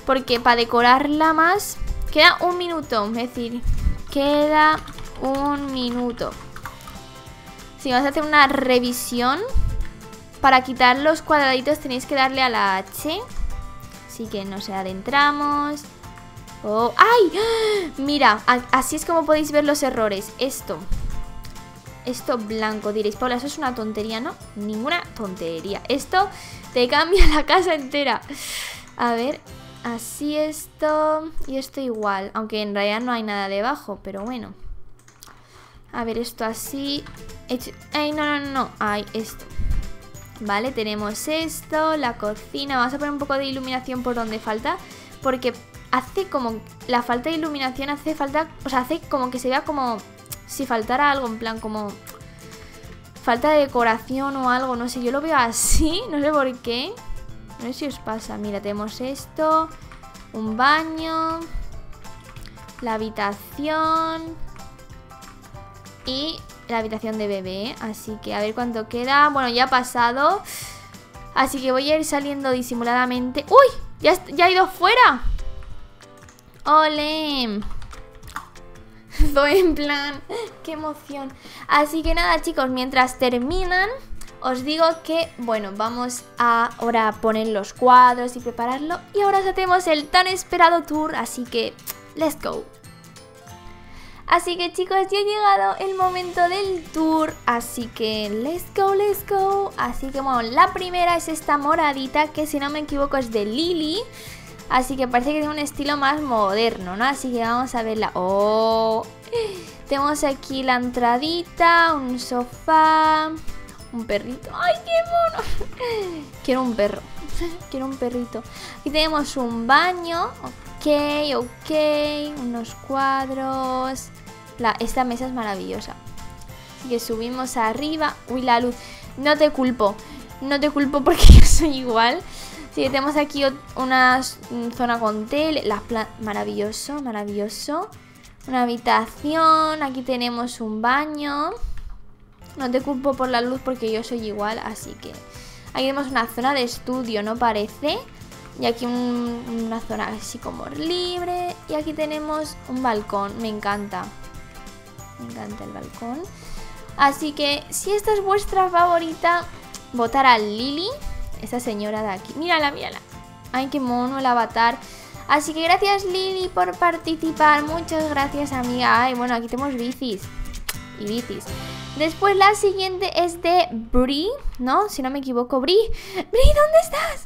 Porque para decorarla más Queda un minuto Es decir, queda un minuto Si vamos a hacer una revisión. Para quitar los cuadraditos tenéis que darle a la H. Así que nos adentramos. Oh, ¡Ay! Mira, así es como podéis ver los errores. Esto. Esto blanco. Diréis, Paula, eso es una tontería, ¿no? Ninguna tontería. Esto te cambia la casa entera. A ver, así esto y esto igual. Aunque en realidad no hay nada debajo, pero bueno. A ver, esto así. Ay, no, no, no. Ay, esto. Vale, tenemos esto, la cocina. Vamos a poner un poco de iluminación por donde falta. Porque hace como... La falta de iluminación hace falta... O sea, hace como que se vea como... Si faltara algo, en plan como... Falta de decoración o algo, no sé. Yo lo veo así, no sé por qué. No sé si os pasa. Mira, tenemos esto. Un baño. La habitación. Y la habitación de bebé. Así que a ver cuánto queda. Bueno, ya ha pasado. Así que voy a ir saliendo disimuladamente. ¡Uy! ¡Ya, ya ha ido fuera! ¡Ole! En plan... ¡Qué emoción! Así que nada, chicos, mientras terminan... Os digo que, bueno, vamos a ahora poner los cuadros y prepararlo. Y ahora hacemos el tan esperado tour, así que... ¡Let's go! Así que chicos, ya ha llegado el momento del tour, así que let's go, let's go. Así que bueno, la primera es esta moradita que si no me equivoco es de Lily. Así que parece que tiene un estilo más moderno, ¿no? Así que vamos a verla. ¡Oh! Tenemos aquí la entradita, un sofá, un perrito. ¡Ay, qué mono! Quiero un perro. Quiero un perrito. Aquí tenemos un baño. Ok, ok. Unos cuadros. Esta mesa es maravillosa. Así que subimos arriba. Uy, la luz. No te culpo. No te culpo porque yo soy igual. Sí, tenemos aquí una zona con tele. Las maravilloso, maravilloso. Una habitación. Aquí tenemos un baño. No te culpo por la luz porque yo soy igual, así que... Aquí tenemos una zona de estudio, ¿no parece? Y aquí una zona así como libre. Y aquí tenemos un balcón, me encanta. Me encanta el balcón. Así que si esta es vuestra favorita, votar a Lily, esa señora de aquí. Mírala, mírala. Ay, qué mono el avatar. Así que gracias Lily por participar. Muchas gracias amiga. Ay, bueno, aquí tenemos bicis. Y bicis. Después la siguiente es de Bri, ¿no? Si no me equivoco, Bri. Bri, ¿dónde estás?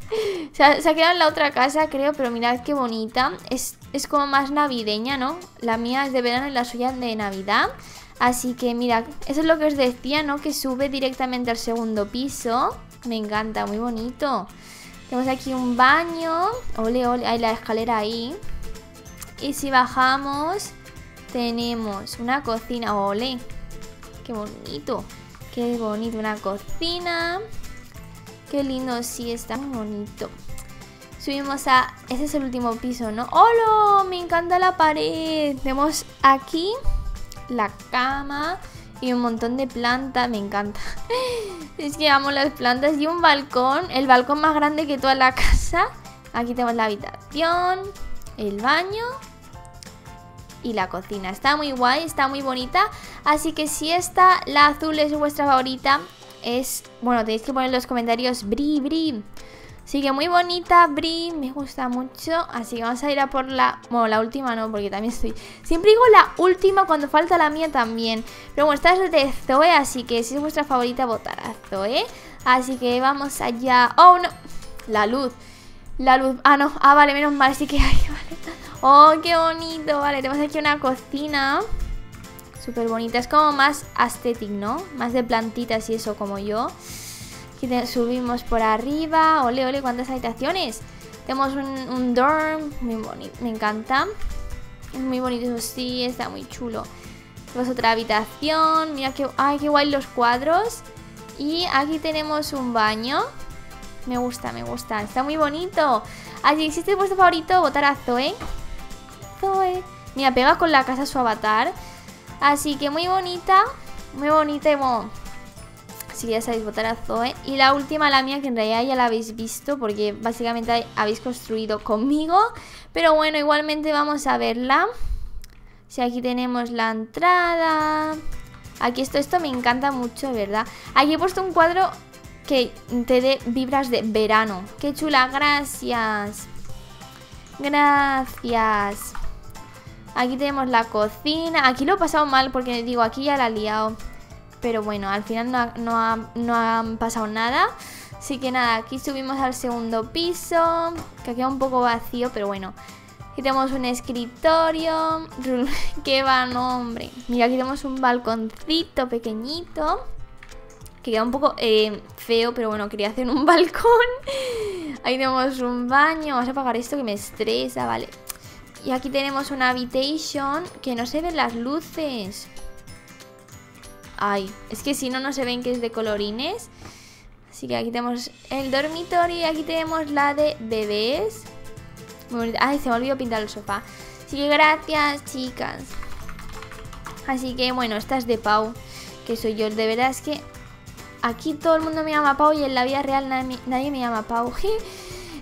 Se ha, quedado en la otra casa, creo, pero mirad qué bonita. Es, es como más navideña, ¿no? La mía es de verano y la suya de Navidad. Así que mirad, eso es lo que os decía, ¿no? Que sube directamente al segundo piso. Me encanta, muy bonito. Tenemos aquí un baño. Ole, ole, hay la escalera ahí. Y si bajamos, tenemos una cocina. Ole qué bonito. Qué bonito, una cocina. Qué lindo, sí, está muy bonito. Subimos a... Ese es el último piso, ¿no? ¡Hola! Me encanta la pared. Tenemos aquí la cama y un montón de plantas. Me encanta. Es que amo las plantas. Y un balcón. El balcón más grande que toda la casa. Aquí tenemos la habitación. El baño y la cocina. Está muy guay, está muy bonita. Así que si esta, la azul, es vuestra favorita, es... Bueno, tenéis que poner en los comentarios Bri, Bri. Sigue muy bonita, Bri, me gusta mucho. Así que vamos a ir a por la... Bueno, la última no, porque también estoy... Siempre digo la última cuando falta la mía también. Pero bueno, esta es de Zoe, así que si es vuestra favorita, votar Zoe. Así que vamos allá... ¡Oh, no! La luz. La luz... Ah, no. Ah, vale, menos mal, sí que hay, vale. ¡Oh, qué bonito! Vale, tenemos aquí una cocina Súper bonita, es como más aesthetic, ¿no? Más de plantitas y eso como yo Aquí subimos por arriba Ole, ole, ¿cuántas habitaciones? Tenemos un, dorm Muy bonito, me encanta Es muy bonito, eso sí, está muy chulo Tenemos otra habitación Mira que, ay, qué guay los cuadros Y aquí tenemos un baño Me gusta, me gusta Está muy bonito Así que si este es vuestro favorito, votar a Zoe Zoe. Mira, pega con la casa su avatar. Así que muy bonita. Muy bonita y bueno. Que ya sabéis votar a Zoe. Y la última, la mía, que en realidad ya la habéis visto. Porque básicamente habéis construido conmigo. Pero bueno, igualmente vamos a verla. Si aquí tenemos la entrada. Aquí esto, esto me encanta mucho, ¿verdad? Aquí he puesto un cuadro que te dé vibras de verano. ¡Qué chula! Gracias. Gracias. Aquí tenemos la cocina. Aquí lo he pasado mal porque digo, aquí ya la he liado. Pero bueno, al final no, ha, no ha pasado nada. Así que nada, aquí subimos al segundo piso. Que queda un poco vacío, pero bueno. Aquí tenemos un escritorio. ¡Qué va, hombre! Mira, aquí tenemos un balconcito pequeñito. Que queda un poco eh, feo, pero bueno, quería hacer un balcón. Ahí tenemos un baño. Vamos a apagar esto que me estresa, vale. Y aquí tenemos una habitation que no se ven las luces. Ay, es que si no, no se ven que es de colorines. Así que aquí tenemos el dormitorio y aquí tenemos la de bebés. Ay, se me olvidó pintar el sofá. Así que gracias, chicas. Así que bueno, esta es de Pau, que soy yo. De verdad es que aquí todo el mundo me llama Pau y en la vida real nadie, nadie me llama Pau.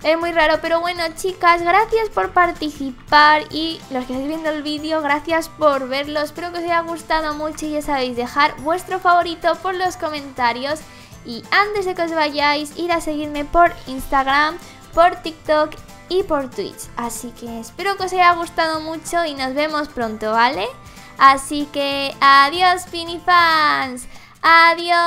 Es muy raro, pero bueno chicas, gracias por participar y los que estáis viendo el vídeo, gracias por verlo. Espero que os haya gustado mucho y ya sabéis, dejar vuestro favorito por los comentarios. Y antes de que os vayáis, ir a seguirme por Instagram, por TikTok y por Twitch. Así que espero que os haya gustado mucho y nos vemos pronto, ¿vale? Así que adiós, Pinifans. Adiós.